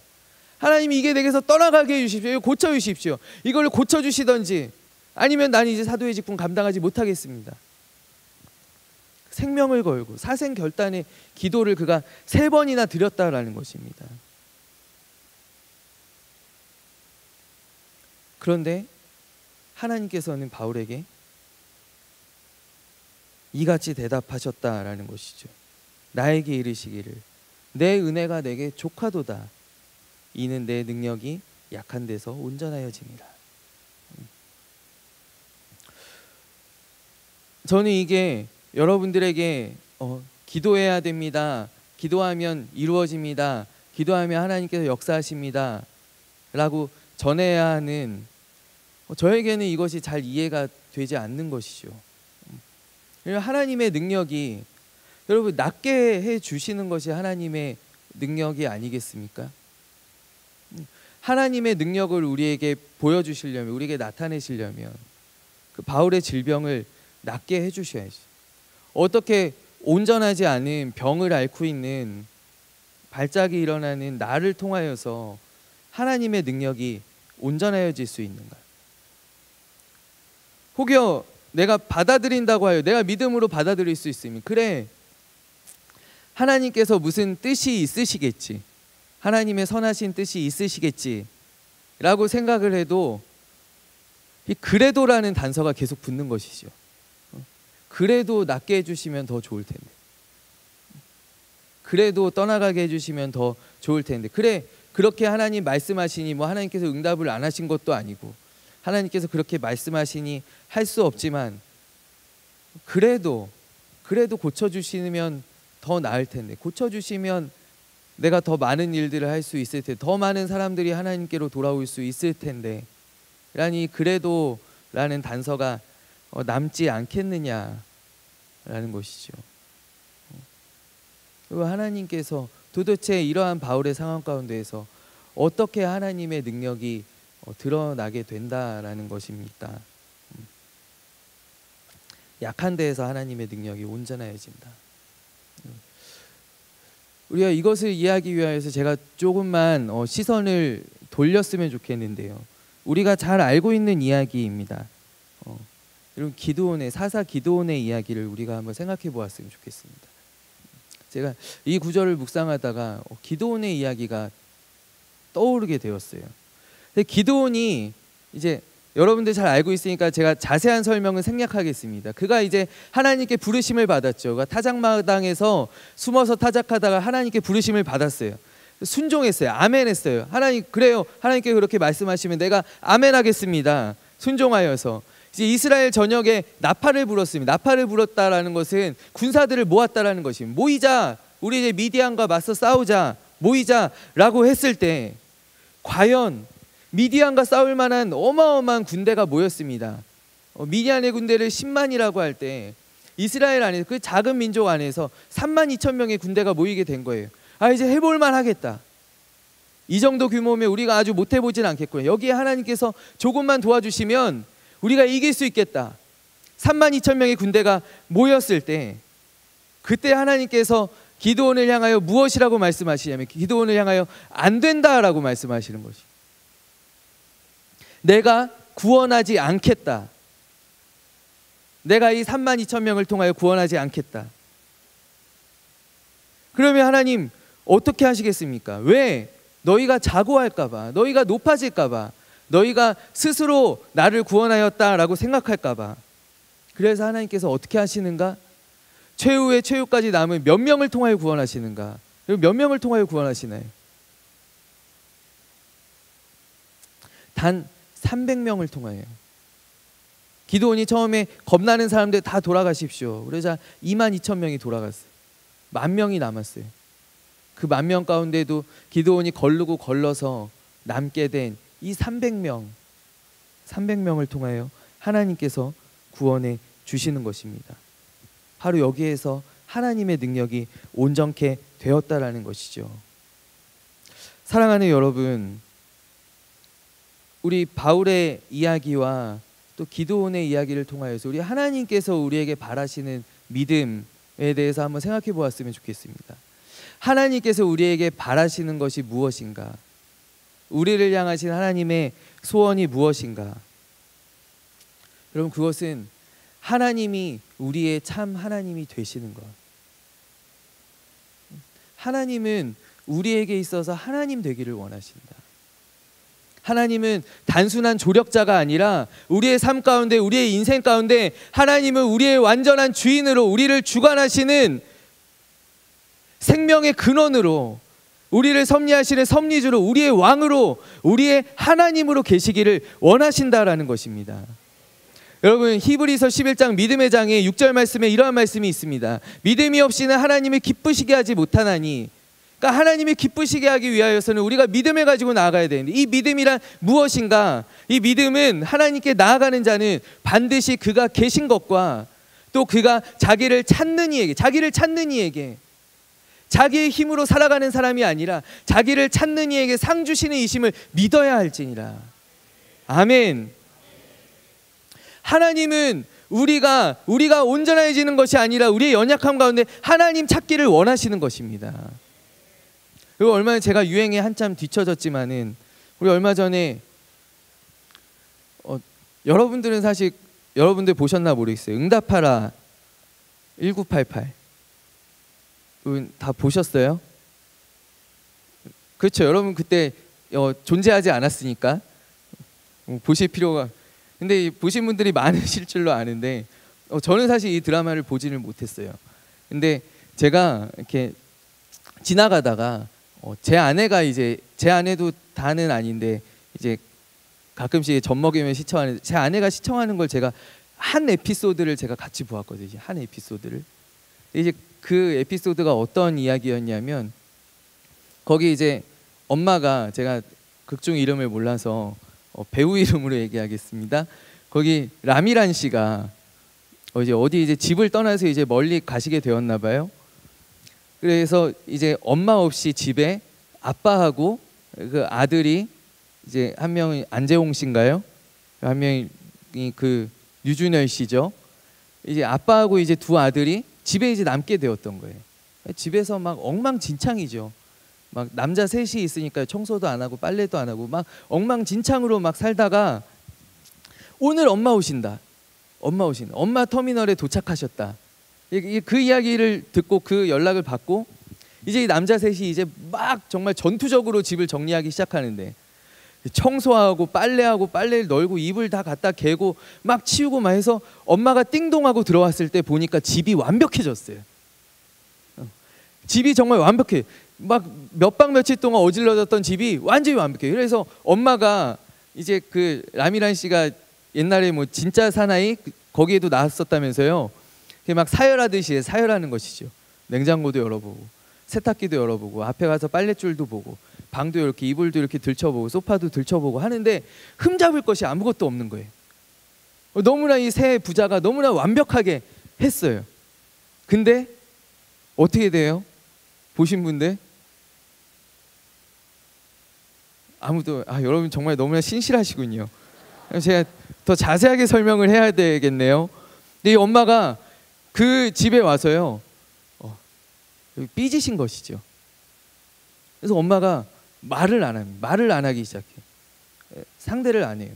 하나님 이게 내게서 떠나가게 해주십시오. 고쳐 주십시오. 이걸 고쳐 주시던지 아니면 난 이제 사도의 직분 감당하지 못하겠습니다. 생명을 걸고 사생 결단의 기도를 그가 세 번이나 드렸다라는 것입니다. 그런데 하나님께서는 바울에게 이같이 대답하셨다라는 것이죠. 나에게 이르시기를 내 은혜가 내게 족하도다. 이는 내 능력이 약한 데서 온전하여집니다. 저는 이게 여러분들에게 어, 기도해야 됩니다. 기도하면 이루어집니다. 기도하면 하나님께서 역사하십니다. 라고 전해야 하는 어, 저에게는 이것이 잘 이해가 되지 않는 것이죠. 하나님의 능력이 여러분 낫게 해 주시는 것이 하나님의 능력이 아니겠습니까? 하나님의 능력을 우리에게 보여주시려면 우리에게 나타내시려면 그 바울의 질병을 낫게 해주셔야지. 어떻게 온전하지 않은 병을 앓고 있는 발작이 일어나는 나를 통하여서 하나님의 능력이 온전하여질 수 있는가? 혹여 내가 받아들인다고 하여 내가 믿음으로 받아들일 수 있으면 그래 하나님께서 무슨 뜻이 있으시겠지 하나님의 선하신 뜻이 있으시겠지 라고 생각을 해도 이 그래도라는 단서가 계속 붙는 것이죠. 그래도 낫게 해주시면 더 좋을 텐데. 그래도 떠나가게 해주시면 더 좋을 텐데. 그래 그렇게 하나님 말씀하시니 뭐 하나님께서 응답을 안 하신 것도 아니고 하나님께서 그렇게 말씀하시니 할 수 없지만 그래도 그래도 고쳐 주시면 더 나을 텐데. 고쳐 주시면 내가 더 많은 일들을 할 수 있을 텐데 더 많은 사람들이 하나님께로 돌아올 수 있을 텐데 라니 그래도 라는 단서가 어, 남지 않겠느냐라는 것이죠. 그리고 하나님께서 도대체 이러한 바울의 상황 가운데에서 어떻게 하나님의 능력이 어, 드러나게 된다라는 것입니다. 음. 약한 데에서 하나님의 능력이 온전해진다. 음. 우리가 이것을 이해하기 위하여서 제가 조금만 어, 시선을 돌렸으면 좋겠는데요. 우리가 잘 알고 있는 이야기입니다. 어, 여러분 기도원의 사사 기도원의 이야기를 우리가 한번 생각해 보았으면 좋겠습니다. 제가 이 구절을 묵상하다가 어, 기도원의 이야기가 떠오르게 되었어요. 근데 기도원이 이제 여러분들 잘 알고 있으니까 제가 자세한 설명을 생략하겠습니다. 그가 이제 하나님께 부르심을 받았죠. 그가 타작마당에서 숨어서 타작하다가 하나님께 부르심을 받았어요. 순종했어요. 아멘했어요. 하나님 그래요. 하나님께 그렇게 말씀하시면 내가 아멘하겠습니다. 순종하여서 이제 이스라엘 전역에 나팔을 불었습니다. 나팔을 불었다라는 것은 군사들을 모았다라는 것입니다. 모이자. 우리 이제 미디안과 맞서 싸우자. 모이자라고 했을 때 과연 미디안과 싸울 만한 어마어마한 군대가 모였습니다. 어, 미디안의 군대를 10만이라고 할 때 이스라엘 안에서 그 작은 민족 안에서 3만 2천 명의 군대가 모이게 된 거예요. 아 이제 해볼 만 하겠다. 이 정도 규모면 우리가 아주 못해 보진 않겠구나. 여기에 하나님께서 조금만 도와주시면 우리가 이길 수 있겠다. 3만 2천 명의 군대가 모였을 때 그때 하나님께서 기도원을 향하여 무엇이라고 말씀하시냐면 기도원을 향하여 안 된다라고 말씀하시는 것이. 내가 구원하지 않겠다. 내가 이 3만 2천 명을 통하여 구원하지 않겠다. 그러면 하나님 어떻게 하시겠습니까? 왜 너희가 자고할까봐, 너희가 높아질까봐, 너희가 스스로 나를 구원하였다라고 생각할까봐. 그래서 하나님께서 어떻게 하시는가? 최후의 최후까지 남은 몇 명을 통하여 구원하시는가? 몇 명을 통하여 구원하시나요? 단 300명을 통하여. 기도원이 처음에 겁나는 사람들 다 돌아가십시오. 그러자 2만 2천 명이 돌아갔어요. 만 명이 남았어요. 그 만 명 가운데도 기도원이 걸르고 걸러서 남게 된 이 300명, 300명을 통하여 하나님께서 구원해 주시는 것입니다. 바로 여기에서 하나님의 능력이 온전케 되었다라는 것이죠. 사랑하는 여러분, 우리 바울의 이야기와 또 기도원의 이야기를 통하여서 우리 하나님께서 우리에게 바라시는 믿음에 대해서 한번 생각해 보았으면 좋겠습니다. 하나님께서 우리에게 바라시는 것이 무엇인가? 우리를 향하신 하나님의 소원이 무엇인가? 여러분 그것은 하나님이 우리의 참 하나님이 되시는 것. 하나님은 우리에게 있어서 하나님 되기를 원하신다. 하나님은 단순한 조력자가 아니라 우리의 삶 가운데 우리의 인생 가운데 하나님은 우리의 완전한 주인으로 우리를 주관하시는 생명의 근원으로 우리를 섭리하시는 섭리주로 우리의 왕으로 우리의 하나님으로 계시기를 원하신다라는 것입니다. 여러분 히브리서 11장 믿음의 장에 6절 말씀에 이러한 말씀이 있습니다. 믿음이 없이는 하나님을 기쁘시게 하지 못하나니 그러니까 하나님이 기쁘시게 하기 위하여서는 우리가 믿음을 가지고 나아가야 되는데 이 믿음이란 무엇인가? 이 믿음은 하나님께 나아가는 자는 반드시 그가 계신 것과 또 그가 자기를 찾는 이에게 자기를 찾는 이에게 자기의 힘으로 살아가는 사람이 아니라 자기를 찾는 이에게 상 주시는 이심을 믿어야 할지니라. 아멘. 하나님은 우리가 우리가 온전해지는 것이 아니라 우리의 연약함 가운데 하나님 찾기를 원하시는 것입니다. 그리고 얼마 전에 제가 유행에 한참 뒤처졌지만은 우리 얼마 전에 어, 여러분들은 사실 여러분들 보셨나 모르겠어요. 응답하라 1988. 음, 다 보셨어요? 그렇죠. 여러분 그때 어, 존재하지 않았으니까 어, 보실 필요가. 근데 이 보신 분들이 많으실 줄로 아는데 어, 저는 사실 이 드라마를 보지를 못했어요. 근데 제가 이렇게 지나가다가 어, 제 아내가 이제 제 아내도 다는 아닌데 이제 가끔씩 젖 먹이면 시청하는 제 아내가 시청하는 걸 제가 한 에피소드를 제가 같이 보았거든요. 한 에피소드를 이제 그 에피소드가 어떤 이야기였냐면 거기 이제 엄마가 제가 극중 이름을 몰라서 어, 배우 이름으로 얘기하겠습니다. 거기 라미란 씨가 어, 이제 어디 이제 집을 떠나서 이제 멀리 가시게 되었나 봐요. 그래서 이제 엄마 없이 집에 아빠하고 그 아들이 이제 한 명이 안재홍 씨인가요? 한 명이 그 유준열 씨죠. 이제 아빠하고 이제 두 아들이 집에 이제 남게 되었던 거예요. 집에서 막 엉망진창이죠. 막 남자 셋이 있으니까 청소도 안 하고 빨래도 안 하고 막 엉망진창으로 막 살다가 오늘 엄마 오신다. 엄마 오신다. 엄마 터미널에 도착하셨다. 그 이야기를 듣고 그 연락을 받고 이제 이 남자 셋이 이제 막 정말 전투적으로 집을 정리하기 시작하는데 청소하고 빨래하고 빨래를 널고 이불 다 갖다 개고 막 치우고 막 해서 엄마가 띵동하고 들어왔을 때 보니까 집이 완벽해졌어요. 어. 집이 정말 완벽해. 막 몇 박 며칠 동안 어질러졌던 집이 완전히 완벽해. 그래서 엄마가 이제 그 라미란 씨가 옛날에 뭐 진짜 사나이 거기에도 나왔었다면서요. 막 사열하듯이 사열하는 것이죠. 냉장고도 열어보고 세탁기도 열어보고 앞에 가서 빨랫줄도 보고 방도 이렇게 이불도 이렇게 들춰보고 소파도 들춰보고 하는데 흠잡을 것이 아무것도 없는 거예요. 너무나 이 새 부자가 너무나 완벽하게 했어요. 근데 어떻게 돼요? 보신 분들 아무도 아 여러분 정말 너무나 신실하시군요. 제가 더 자세하게 설명을 해야 되겠네요. 근데 이 엄마가 그 집에 와서요 어, 삐지신 것이죠. 그래서 엄마가 말을 안 합니다. 말을 안 하기 시작해. 상대를 안 해요.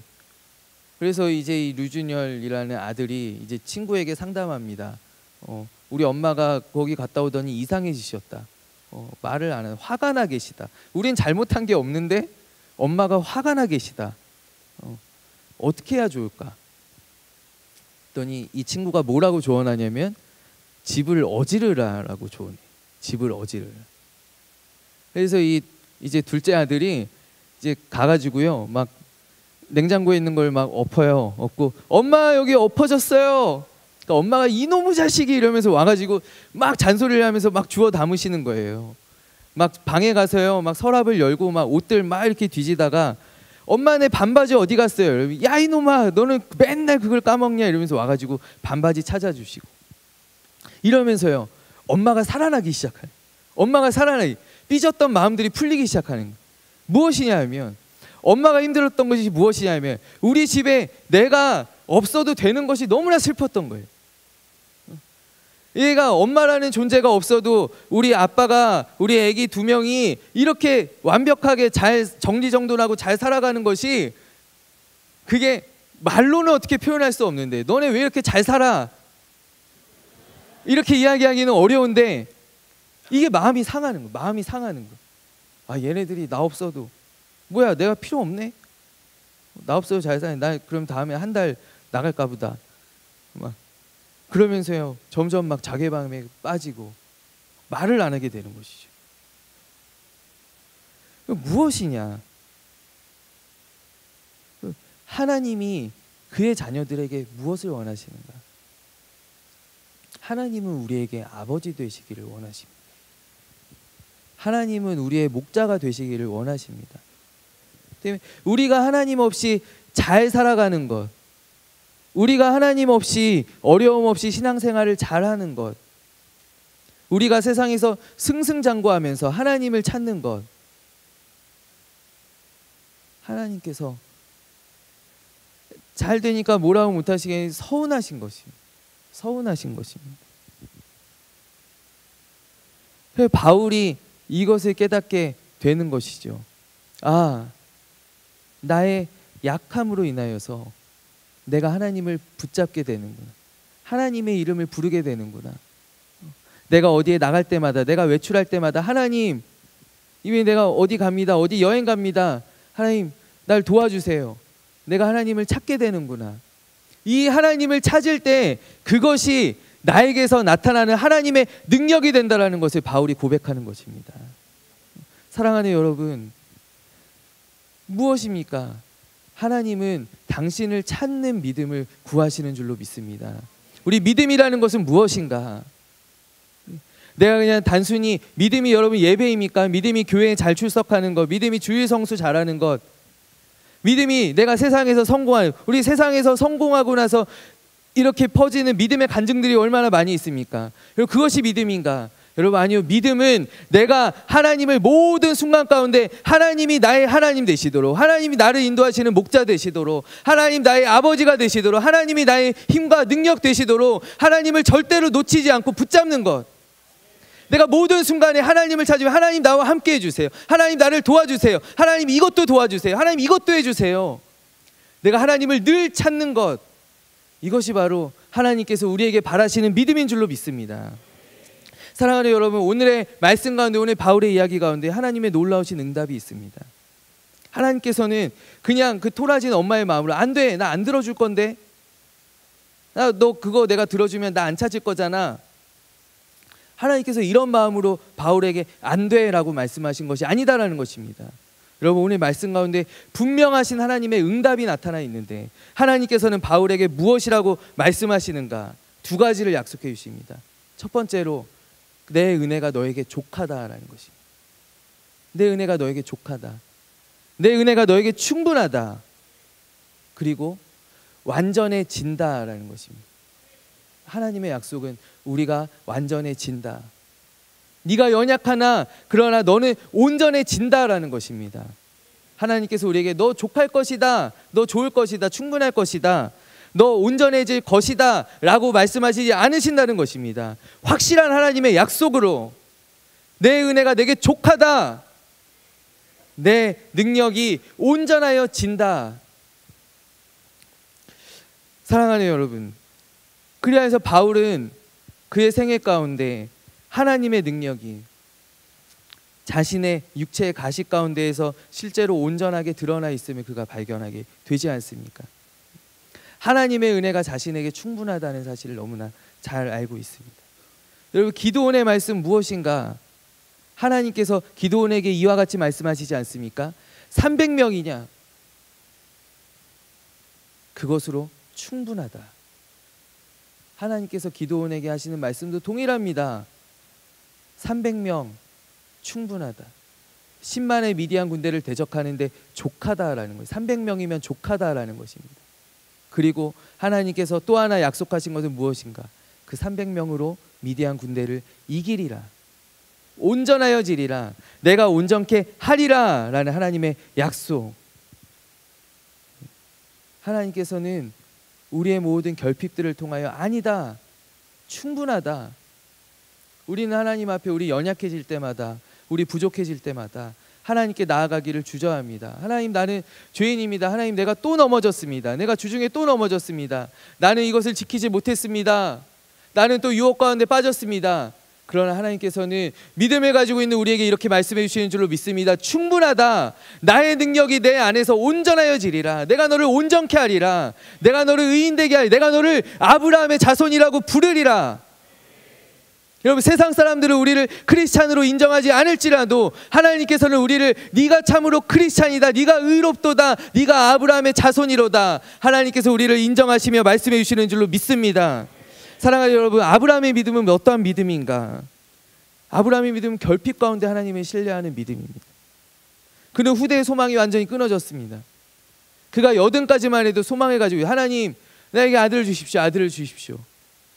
그래서 이제 이 류준열이라는 아들이 이제 친구에게 상담합니다. 어, 우리 엄마가 거기 갔다 오더니 이상해지셨다. 어, 말을 안 하는 화가 나 계시다. 우린 잘못한 게 없는데 엄마가 화가 나 계시다. 어, 어떻게 해야 좋을까? 그랬더니 이 친구가 뭐라고 조언하냐면 집을 어지르라라고 조언해. 집을 어지르라. 그래서 이 이제 둘째 아들이 이제 가가지고요 막 냉장고에 있는 걸 막 엎어요. 엎고 엄마 여기 엎어졌어요. 그러니까 엄마가 이놈의 자식이 이러면서 와가지고 막 잔소리를 하면서 막 주워 담으시는 거예요. 막 방에 가서요 막 서랍을 열고 막 옷들 막 이렇게 뒤지다가 엄마 내 반바지 어디 갔어요? 야 이놈아 너는 맨날 그걸 까먹냐 이러면서 와가지고 반바지 찾아주시고 이러면서요 엄마가 살아나기 시작해요. 엄마가 살아나기 삐졌던 마음들이 풀리기 시작하는 거예요. 무엇이냐 하면 엄마가 힘들었던 것이 무엇이냐 하면 우리 집에 내가 없어도 되는 것이 너무나 슬펐던 거예요. 얘가 엄마라는 존재가 없어도 우리 아빠가 우리 아기 두 명이 이렇게 완벽하게 잘 정리정돈하고 잘 살아가는 것이 그게 말로는 어떻게 표현할 수 없는데 너네 왜 이렇게 잘 살아? 이렇게 이야기하기는 어려운데 이게 마음이 상하는 거, 마음이 상하는 거. 아 얘네들이 나 없어도 뭐야 내가 필요 없네. 나 없어도 잘 사네. 나 그럼 다음에 한 달 나갈까 보다. 막 그러면서요 점점 막 자괴감에 빠지고 말을 안 하게 되는 것이죠. 무엇이냐? 하나님이 그의 자녀들에게 무엇을 원하시는가? 하나님은 우리에게 아버지 되시기를 원하십니다. 하나님은 우리의 목자가 되시기를 원하십니다. 우리가 하나님 없이 잘 살아가는 것, 우리가 하나님 없이 어려움 없이 신앙생활을 잘하는 것, 우리가 세상에서 승승장구하면서 하나님을 찾는 것 하나님께서 잘 되니까 뭐라고 못하시게 서운하신 것입니다. 서운하신 것입니다. 바울이 이것을 깨닫게 되는 것이죠. 아, 나의 약함으로 인하여서 내가 하나님을 붙잡게 되는구나. 하나님의 이름을 부르게 되는구나. 내가 어디에 나갈 때마다, 내가 외출할 때마다 하나님, 이미 내가 어디 갑니다. 어디 여행 갑니다. 하나님, 날 도와주세요. 내가 하나님을 찾게 되는구나. 이 하나님을 찾을 때 그것이 나에게서 나타나는 하나님의 능력이 된다라는 것을 바울이 고백하는 것입니다. 사랑하는 여러분, 무엇입니까? 하나님은 당신을 찾는 믿음을 구하시는 줄로 믿습니다. 우리 믿음이라는 것은 무엇인가? 내가 그냥 단순히 믿음이 여러분 예배입니까? 믿음이 교회에 잘 출석하는 것, 믿음이 주일 성수 잘하는 것, 믿음이 내가 세상에서 성공할 우리 세상에서 성공하고 나서 이렇게 퍼지는 믿음의 간증들이 얼마나 많이 있습니까? 여러분 그것이 믿음인가? 여러분 아니요 믿음은 내가 하나님을 모든 순간 가운데 하나님이 나의 하나님 되시도록 하나님이 나를 인도하시는 목자 되시도록 하나님 나의 아버지가 되시도록 하나님이 나의 힘과 능력 되시도록 하나님을 절대로 놓치지 않고 붙잡는 것 내가 모든 순간에 하나님을 찾으면 하나님 나와 함께 해주세요. 하나님 나를 도와주세요. 하나님 이것도 도와주세요. 하나님 이것도 해주세요. 내가 하나님을 늘 찾는 것. 이것이 바로 하나님께서 우리에게 바라시는 믿음인 줄로 믿습니다. 사랑하는 여러분, 오늘의 말씀 가운데, 오늘 바울의 이야기 가운데 하나님의 놀라우신 응답이 있습니다. 하나님께서는 그냥 그 토라진 엄마의 마음으로 안 돼, 나 안 들어줄 건데, 나 너 그거 내가 들어주면 나 안 찾을 거잖아. 하나님께서 이런 마음으로 바울에게 안 돼라고 말씀하신 것이 아니다라는 것입니다. 여러분 오늘 말씀 가운데 분명하신 하나님의 응답이 나타나 있는데 하나님께서는 바울에게 무엇이라고 말씀하시는가 두 가지를 약속해 주십니다. 첫 번째로 내 은혜가 너에게 족하다라는 것입니다. 내 은혜가 너에게 족하다. 내 은혜가 너에게 충분하다. 그리고 완전해진다라는 것입니다. 하나님의 약속은 우리가 완전해진다. 네가 연약하나 그러나 너는 온전해진다라는 것입니다. 하나님께서 우리에게 너 족할 것이다. 너 좋을 것이다. 충분할 것이다. 너 온전해질 것이다. 라고 말씀하시지 않으신다는 것입니다. 확실한 하나님의 약속으로 내 은혜가 내게 족하다. 내 능력이 온전하여 진다. 사랑하는 여러분. 그리하여서 바울은 그의 생애 가운데 하나님의 능력이 자신의 육체의 가식 가운데에서 실제로 온전하게 드러나 있음을 그가 발견하게 되지 않습니까? 하나님의 은혜가 자신에게 충분하다는 사실을 너무나 잘 알고 있습니다. 여러분 기도원의 말씀 무엇인가? 하나님께서 기도원에게 이와 같이 말씀하시지 않습니까? 300명이냐? 그것으로 충분하다. 하나님께서 기도원에게 하시는 말씀도 동일합니다. 300명 충분하다. 10만의 미디안 군대를 대적하는데 족하다라는 거예요. 300명이면 족하다라는 것입니다. 그리고 하나님께서 또 하나 약속하신 것은 무엇인가? 그 300명으로 미디안 군대를 이기리라. 온전하여지리라. 내가 온전케 하리라라는 하나님의 약속. 하나님께서는 우리의 모든 결핍들을 통하여 아니다. 충분하다. 우리는 하나님 앞에 우리 연약해질 때마다 우리 부족해질 때마다 하나님께 나아가기를 주저합니다. 하나님 나는 죄인입니다. 하나님 내가 또 넘어졌습니다. 내가 주중에 또 넘어졌습니다. 나는 이것을 지키지 못했습니다. 나는 또 유혹 가운데 빠졌습니다. 그러나 하나님께서는 믿음을 가지고 있는 우리에게 이렇게 말씀해 주시는 줄로 믿습니다. 충분하다. 나의 능력이 내 안에서 온전하여지리라. 내가 너를 온전케 하리라. 내가 너를 의인되게 하리. 내가 너를 아브라함의 자손이라고 부르리라. 여러분 세상 사람들은 우리를 크리스찬으로 인정하지 않을지라도 하나님께서는 우리를 네가 참으로 크리스찬이다. 네가 의롭도다. 네가 아브라함의 자손이로다. 하나님께서 우리를 인정하시며 말씀해 주시는 줄로 믿습니다. 사랑하는 여러분, 아브라함의 믿음은 어떠한 믿음인가? 아브라함의 믿음은 결핍 가운데 하나님을 신뢰하는 믿음입니다. 그는 후대의 소망이 완전히 끊어졌습니다. 그가 여든까지만 해도 소망해 가지고 하나님 나에게 아들을 주십시오. 아들을 주십시오.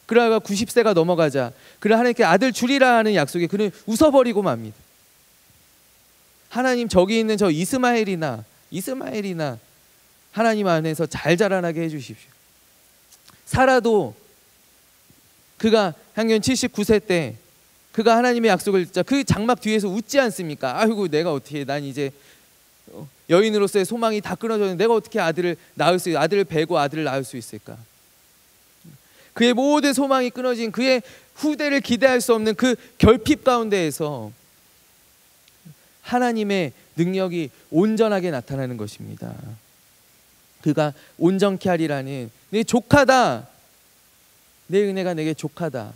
그러다가 90세가 넘어가자 그래 하나님께 아들 주리라 하는 약속에 그는 웃어버리고 맙니다. 하나님 저기 있는 저 이스마엘이나 이스마엘이나 하나님 안에서 잘 자라나게 해주십시오. 사라도 그가 향년 79세 때 그가 하나님의 약속을 듣자 그 장막 뒤에서 웃지 않습니까? 아이고 내가 어떻게 난 이제 어, 여인으로서의 소망이 다 끊어졌는데 내가 어떻게 아들을 낳을 수 아들을 베고 아들을 낳을 수 있을까? 그의 모든 소망이 끊어진 그의 후대를 기대할 수 없는 그 결핍 가운데에서 하나님의 능력이 온전하게 나타나는 것입니다. 그가 온전케 하리라는 내 족하다. 내 은혜가 내게 족하다.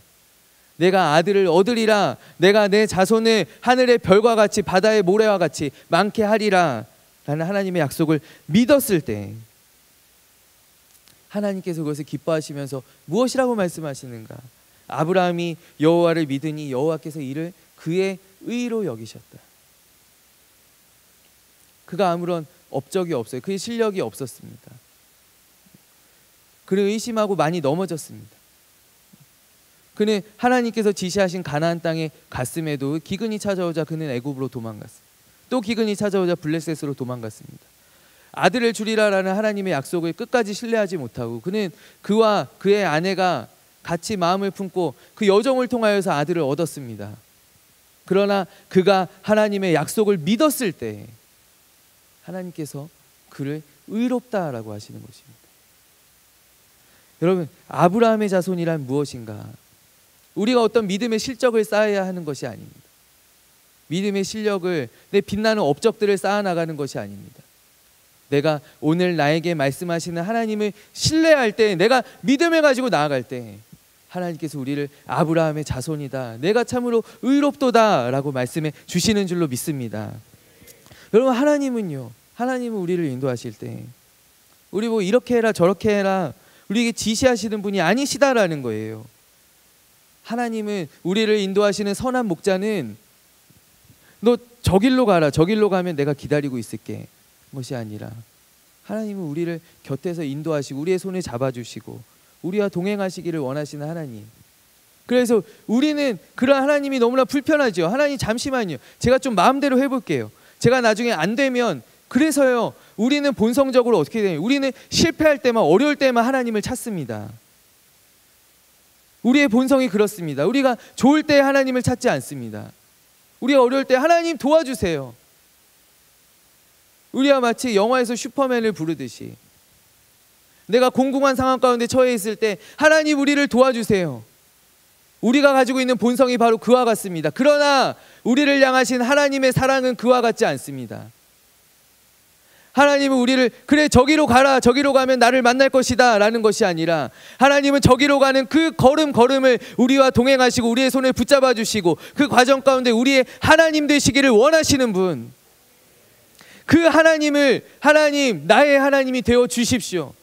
내가 아들을 얻으리라. 내가 내 자손을 하늘의 별과 같이 바다의 모래와 같이 많게 하리라. 라는 하나님의 약속을 믿었을 때 하나님께서 그것을 기뻐하시면서 무엇이라고 말씀하시는가? 아브라함이 여호와를 믿으니 여호와께서 이를 그의 의로 여기셨다. 그가 아무런 업적이 없어요. 그의 실력이 없었습니다. 그를 의심하고 많이 넘어졌습니다. 그는 하나님께서 지시하신 가나안 땅에 갔음에도 기근이 찾아오자 그는 애굽으로 도망갔습니다. 또 기근이 찾아오자 블레셋으로 도망갔습니다. 아들을 주리라라는 하나님의 약속을 끝까지 신뢰하지 못하고 그는 그와 그의 아내가 같이 마음을 품고 그 여정을 통하여서 아들을 얻었습니다. 그러나 그가 하나님의 약속을 믿었을 때 하나님께서 그를 의롭다라고 하시는 것입니다. 여러분, 아브라함의 자손이란 무엇인가? 우리가 어떤 믿음의 실적을 쌓아야 하는 것이 아닙니다. 믿음의 실력을 내 빛나는 업적들을 쌓아 나가는 것이 아닙니다. 내가 오늘 나에게 말씀하시는 하나님을 신뢰할 때 내가 믿음을 가지고 나아갈 때 하나님께서 우리를 아브라함의 자손이다. 내가 참으로 의롭도다라고 말씀해 주시는 줄로 믿습니다. 여러분 하나님은요. 하나님은 우리를 인도하실 때 우리 뭐 이렇게 해라 저렇게 해라 우리에게 지시하시는 분이 아니시다라는 거예요. 하나님은 우리를 인도하시는 선한 목자는 너 저 길로 가라. 저 길로 가면 내가 기다리고 있을게. 것이 아니라 하나님은 우리를 곁에서 인도하시고 우리의 손을 잡아주시고 우리와 동행하시기를 원하시는 하나님. 그래서 우리는 그런 하나님이 너무나 불편하죠. 하나님 잠시만요. 제가 좀 마음대로 해볼게요. 제가 나중에 안 되면 그래서요. 우리는 본성적으로 어떻게 돼요? 우리는 실패할 때만 어려울 때만 하나님을 찾습니다. 우리의 본성이 그렇습니다. 우리가 좋을 때 하나님을 찾지 않습니다. 우리가 어려울 때 하나님 도와주세요. 우리가 마치 영화에서 슈퍼맨을 부르듯이 내가 공공한 상황 가운데 처해 있을 때 하나님 우리를 도와주세요. 우리가 가지고 있는 본성이 바로 그와 같습니다. 그러나 우리를 향하신 하나님의 사랑은 그와 같지 않습니다. 하나님은 우리를 그래 저기로 가라 저기로 가면 나를 만날 것이다 라는 것이 아니라 하나님은 저기로 가는 그 걸음 걸음을 우리와 동행하시고 우리의 손을 붙잡아 주시고 그 과정 가운데 우리의 하나님 되시기를 원하시는 분. 그 하나님을 하나님 나의 하나님이 되어 주십시오.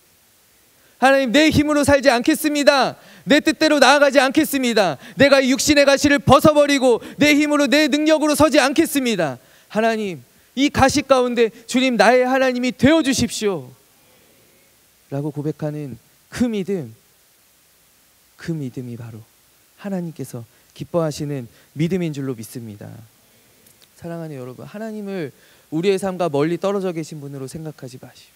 하나님 내 힘으로 살지 않겠습니다. 내 뜻대로 나아가지 않겠습니다. 내가 육신의 가시를 벗어버리고 내 힘으로 내 능력으로 서지 않겠습니다. 하나님 이 가시 가운데 주님 나의 하나님이 되어 주십시오. 라고 고백하는 그 믿음 그 믿음이 바로 하나님께서 기뻐하시는 믿음인 줄로 믿습니다. 사랑하는 여러분, 하나님을 우리의 삶과 멀리 떨어져 계신 분으로 생각하지 마십시오.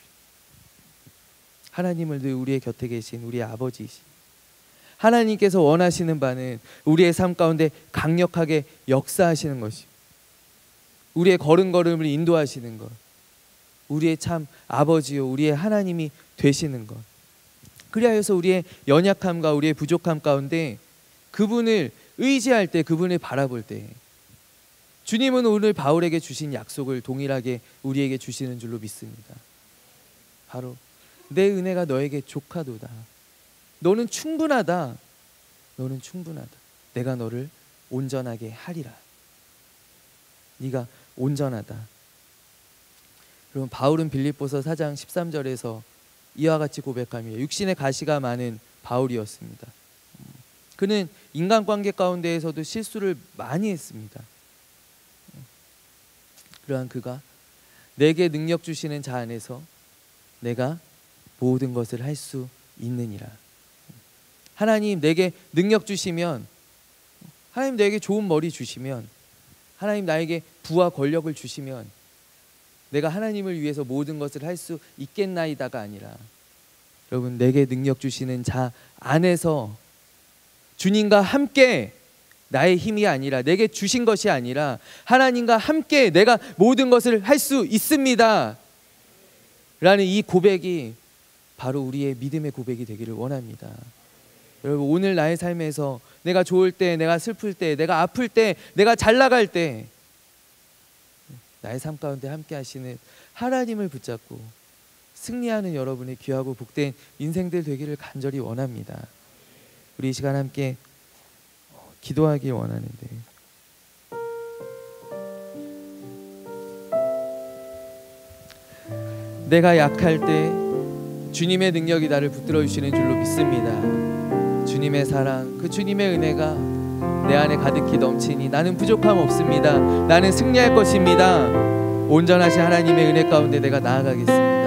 하나님을 늘 우리의 곁에 계신 우리의 아버지이신 하나님께서 원하시는 바는 우리의 삶 가운데 강력하게 역사하시는 것이 우리의 걸음걸음을 인도하시는 것. 우리의 참 아버지요 우리의 하나님이 되시는 것. 그리하여서 우리의 연약함과 우리의 부족함 가운데 그분을 의지할 때 그분을 바라볼 때 주님은 오늘 바울에게 주신 약속을 동일하게 우리에게 주시는 줄로 믿습니다. 바로 내 은혜가 너에게 족하도다. 너는 충분하다. 너는 충분하다. 내가 너를 온전하게 하리라. 네가 온전하다. 여러분 바울은 빌립보서 4장 13절에서 이와 같이 고백하며 육신의 가시가 많은 바울이었습니다. 그는 인간관계 가운데에서도 실수를 많이 했습니다. 그러한 그가 내게 능력 주시는 자 안에서 내가 모든 것을 할 수 있느니라. 하나님 내게 능력 주시면 하나님 내게 좋은 머리 주시면 하나님 나에게 부와 권력을 주시면 내가 하나님을 위해서 모든 것을 할 수 있겠나이다가 아니라 여러분 내게 능력 주시는 자 안에서 주님과 함께 나의 힘이 아니라 내게 주신 것이 아니라 하나님과 함께 내가 모든 것을 할 수 있습니다. 라는 이 고백이 바로 우리의 믿음의 고백이 되기를 원합니다. 여러분 오늘 나의 삶에서 내가 좋을 때, 내가 슬플 때, 내가 아플 때, 내가 잘 나갈 때 나의 삶 가운데 함께 하시는 하나님을 붙잡고 승리하는 여러분의 귀하고 복된 인생들 되기를 간절히 원합니다. 우리 이 시간 함께 기도하기 원하는데 내가 약할 때 주님의 능력이 나를 붙들어 주시는 줄로 믿습니다. 주님의 사랑, 그 주님의 은혜가 내 안에 가득히 넘치니 나는 부족함 없습니다. 나는 승리할 것입니다. 온전하신 하나님의 은혜 가운데 내가 나아가겠습니다.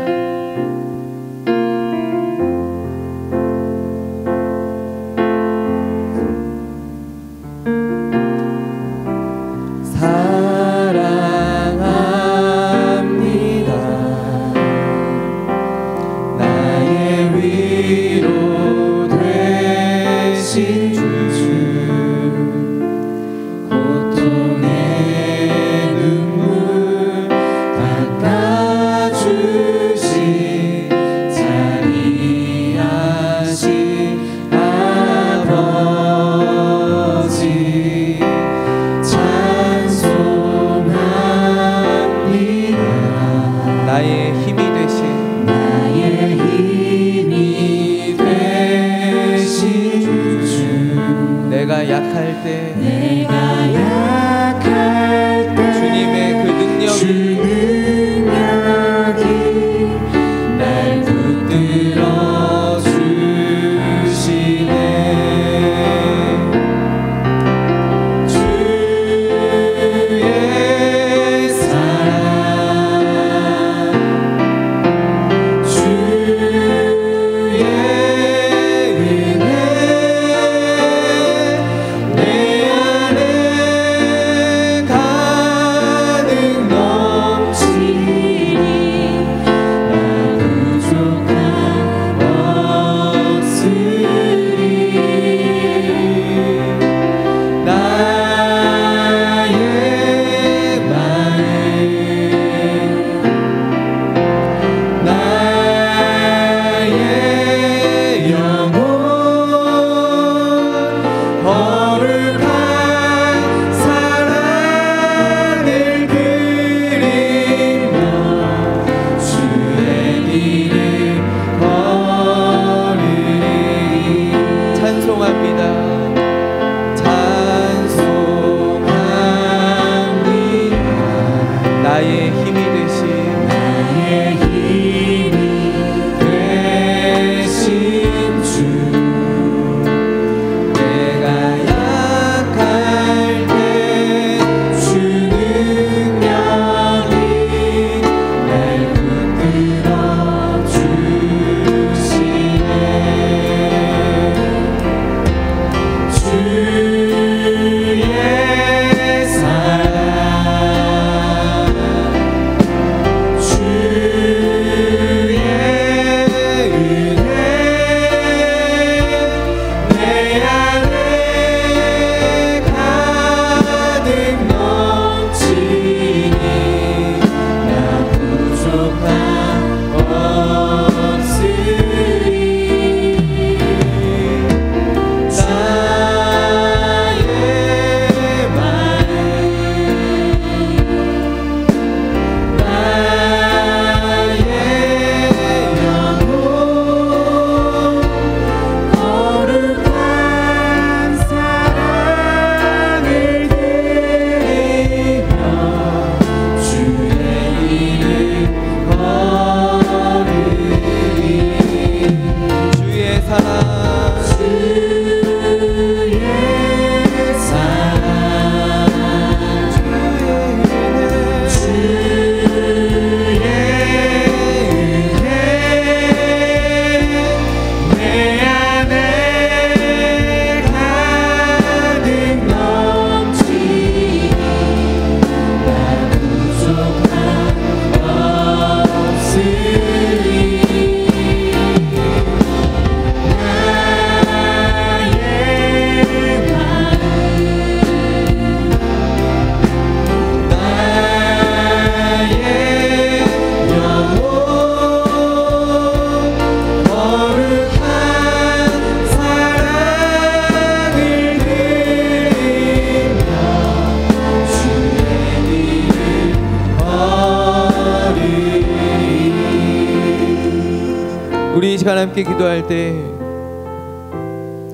때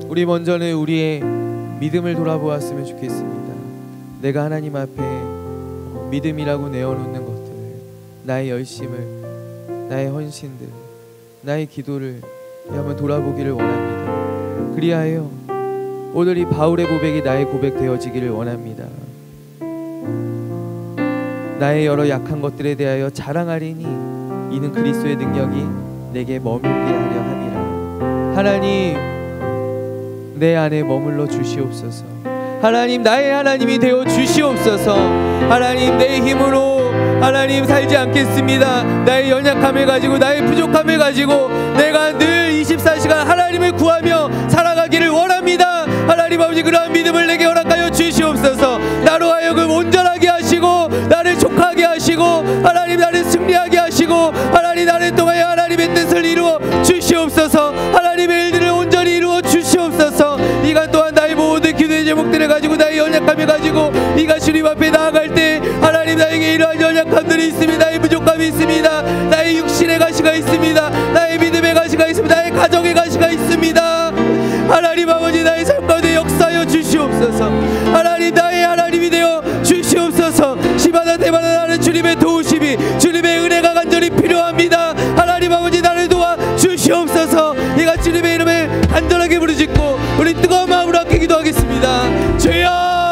우리 먼저는 우리의 믿음을 돌아보았으면 좋겠습니다. 내가 하나님 앞에 어, 믿음이라고 내어놓는 것들, 나의 열심을, 나의 헌신들, 나의 기도를 한번 돌아보기를 원합니다. 그리하여 오늘 이 바울의 고백이 나의 고백 되어지기를 원합니다. 나의 여러 약한 것들에 대하여 자랑하리니 이는 그리스도의 능력이 내게 머물게 하려 함이라. 하나님 내 안에 머물러 주시옵소서. 하나님 나의 하나님이 되어 주시옵소서. 하나님 내 힘으로 하나님 살지 않겠습니다. 나의 연약함을 가지고 나의 부족함을 가지고 내가 늘 24시간 하나님을 구하며 살아가기를 원합니다. 하나님 아버지 그러한 믿음을 내게 허락하여 주시옵소서. 나로 하여금 온전하게 하시고 나를 족하게 하시고 하나님 나를 승리하게 하시고 하나님 나를 통하여 하나님의 뜻을 이루어 주시옵소서. 하나님의 일들을 온전히 이루어 주시옵소서. 이가 또한 나의 모든 기도의 제목들을 가지고 나의 연약함을 가지고 이가 주님 앞에 나아갈 때 하나님 나에게 이러한 연약함들이 있습니다. 나의 부족함이 있습니다. 나의 육신의 가시가 있습니다. 나의 믿음의 가시가 있습니다. 나의 가정의 가시가 있습니다. 하나님 아버지 나의 삶 가운데 역사하여 주시옵소서. 하나님 나의 하나님이 되어 주시옵소서. 시바나 대바나 나는 주님의 도우심이 주님의 은혜가 간절히 필요합니다. 주시옵소서. 이가 주님의 이름을 간절하게 부르짖고 우리 뜨거운 마음으로 함께 기도하겠습니다. 주여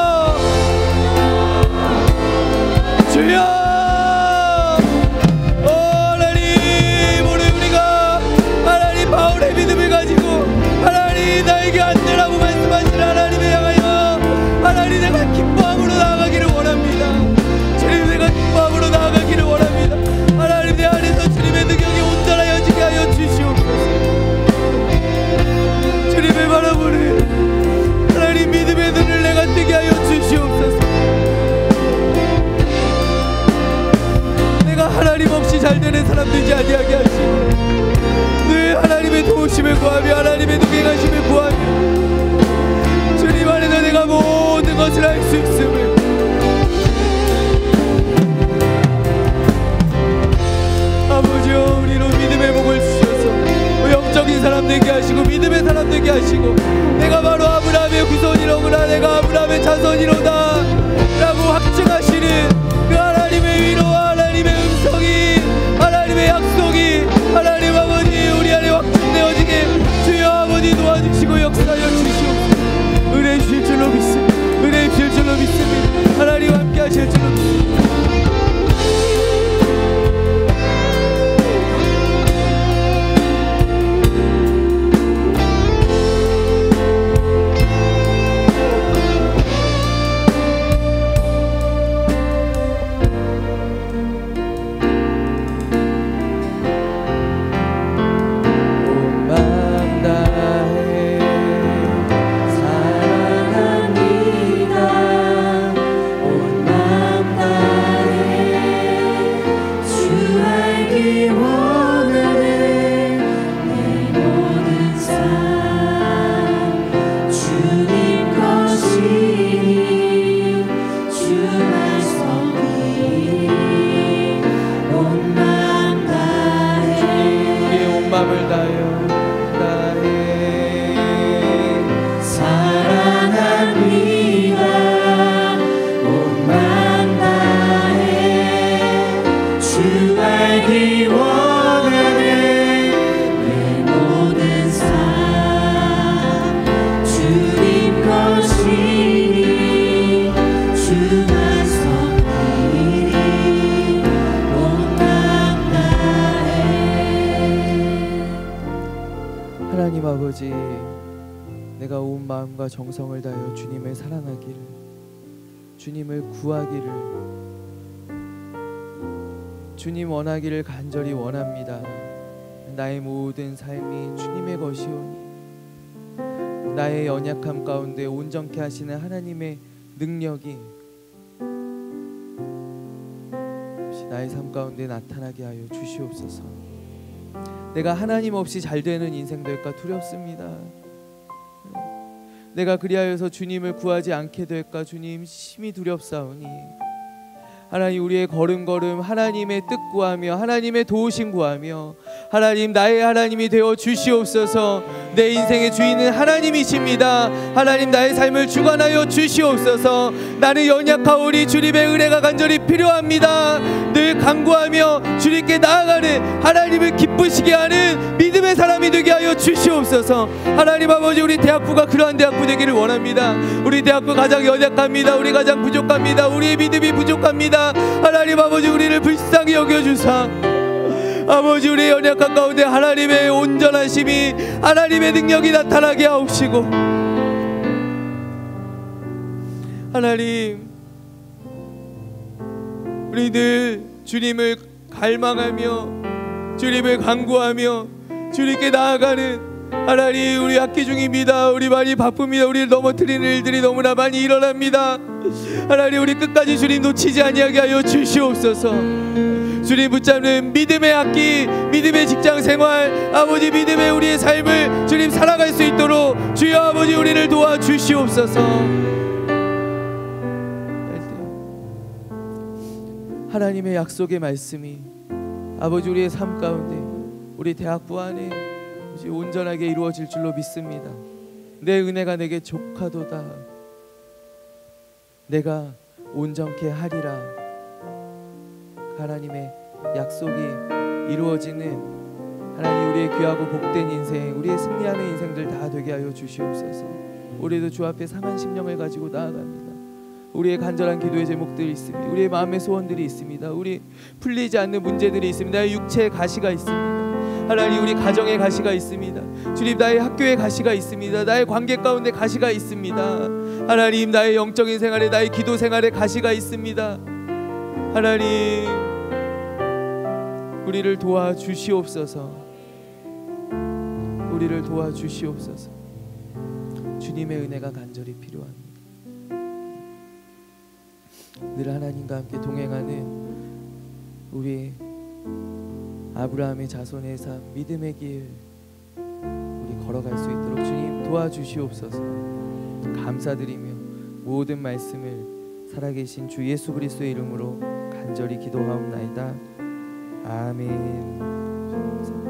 사람 되지 아니하게 하시고 늘 하나님의 도우심을 구하며 하나님의 가심을 구하며 주님 안에서 내가 모든 것을 할 수 있음을. 아버지여 우리로 믿음의 복을 주셔서 영적인 사람 되게 하시고 믿음의 사람 되게 하시고 내가 바로 아브라함의 후손이로구나 내가 아브라함의 자손이로다 라고 확증하시는 그 하나님의 위로와 도와주시고 역사하여 주시옵소서. 은혜 주실 줄로 믿습니다. 은혜 주실 줄로 믿습니다. 하나님 함께 하실 줄로 믿습니다 아버지 내가 온 마음과 정성을 다하여 주님을 사랑하기를 주님을 구하기를 주님 원하기를 간절히 원합니다 나의 모든 삶이 주님의 것이오니 나의 연약함 가운데 온전케 하시는 하나님의 능력이 나의 삶 가운데 나타나게 하여 주시옵소서 내가 하나님 없이 잘 되는 인생 될까 두렵습니다. 내가 그리하여서 주님을 구하지 않게 될까 주님 심히 두렵사오니 하나님 우리의 걸음걸음 하나님의 뜻 구하며 하나님의 도우심 구하며 하나님 나의 하나님이 되어 주시옵소서. 내 인생의 주인은 하나님이십니다. 하나님 나의 삶을 주관하여 주시옵소서. 나는 연약하오니 주님의 은혜가 간절히 필요합니다. 늘 간구하며 주님께 나아가는 하나님을 기쁘시게 하는 믿음의 사람이 되게 하여 주시옵소서. 하나님 아버지 우리 대학부가 그러한 대학부 되기를 원합니다. 우리 대학부 가장 연약합니다. 우리 가장 부족합니다. 우리의 믿음이 부족합니다 하나님 아버지 우리를 불쌍히 여겨주사. 아버지 우리의 연약한 가운데 하나님의 온전하심이 하나님의 능력이 나타나게 하옵시고. 하나님 우리 늘 주님을 갈망하며 주님을 간구하며 주님께 나아가는 하나님 우리 학기 중입니다. 우리 많이 바쁩니다. 우리를 넘어뜨리는 일들이 너무나 많이 일어납니다. 하나님 우리 끝까지 주님 놓치지 아니하게 하여 주시옵소서. 주님 붙잡는 믿음의 학기 믿음의 직장 생활 아버지 믿음의 우리의 삶을 주님 살아갈 수 있도록 주여 아버지 우리를 도와 주시옵소서. 하나님의 약속의 말씀이 아버지 우리의 삶 가운데 우리 대학부 안에 온전하게 이루어질 줄로 믿습니다. 내 은혜가 내게 족하도다. 내가 온전케 하리라. 하나님의 약속이 이루어지는 하나님 우리의 귀하고 복된 인생, 우리의 승리하는 인생들 다 되게 하여 주시옵소서. 우리도 주 앞에 상한 심령을 가지고 나아갑니다. 우리의 간절한 기도의 제목들이 있습니다. 우리의 마음의 소원들이 있습니다. 우리 풀리지 않는 문제들이 있습니다. 육체의 가시가 있습니다. 하나님 우리 가정의 가시가 있습니다. 주님 나의 학교의 가시가 있습니다. 나의 관계 가운데 가시가 있습니다. 하나님 나의 영적인 생활에 나의 기도 생활에 가시가 있습니다. 하나님 우리를 도와 주시옵소서. 우리를 도와 주시옵소서. 주님의 은혜가 간절히 필요합니다. 늘 하나님과 함께 동행하는 우리 아브라함의 자손의 삶 믿음의 길 우리 걸어갈 수 있도록 주님 도와주시옵소서. 감사드리며 모든 말씀을 살아계신 주 예수 그리스도의 이름으로 간절히 기도하옵나이다. 아멘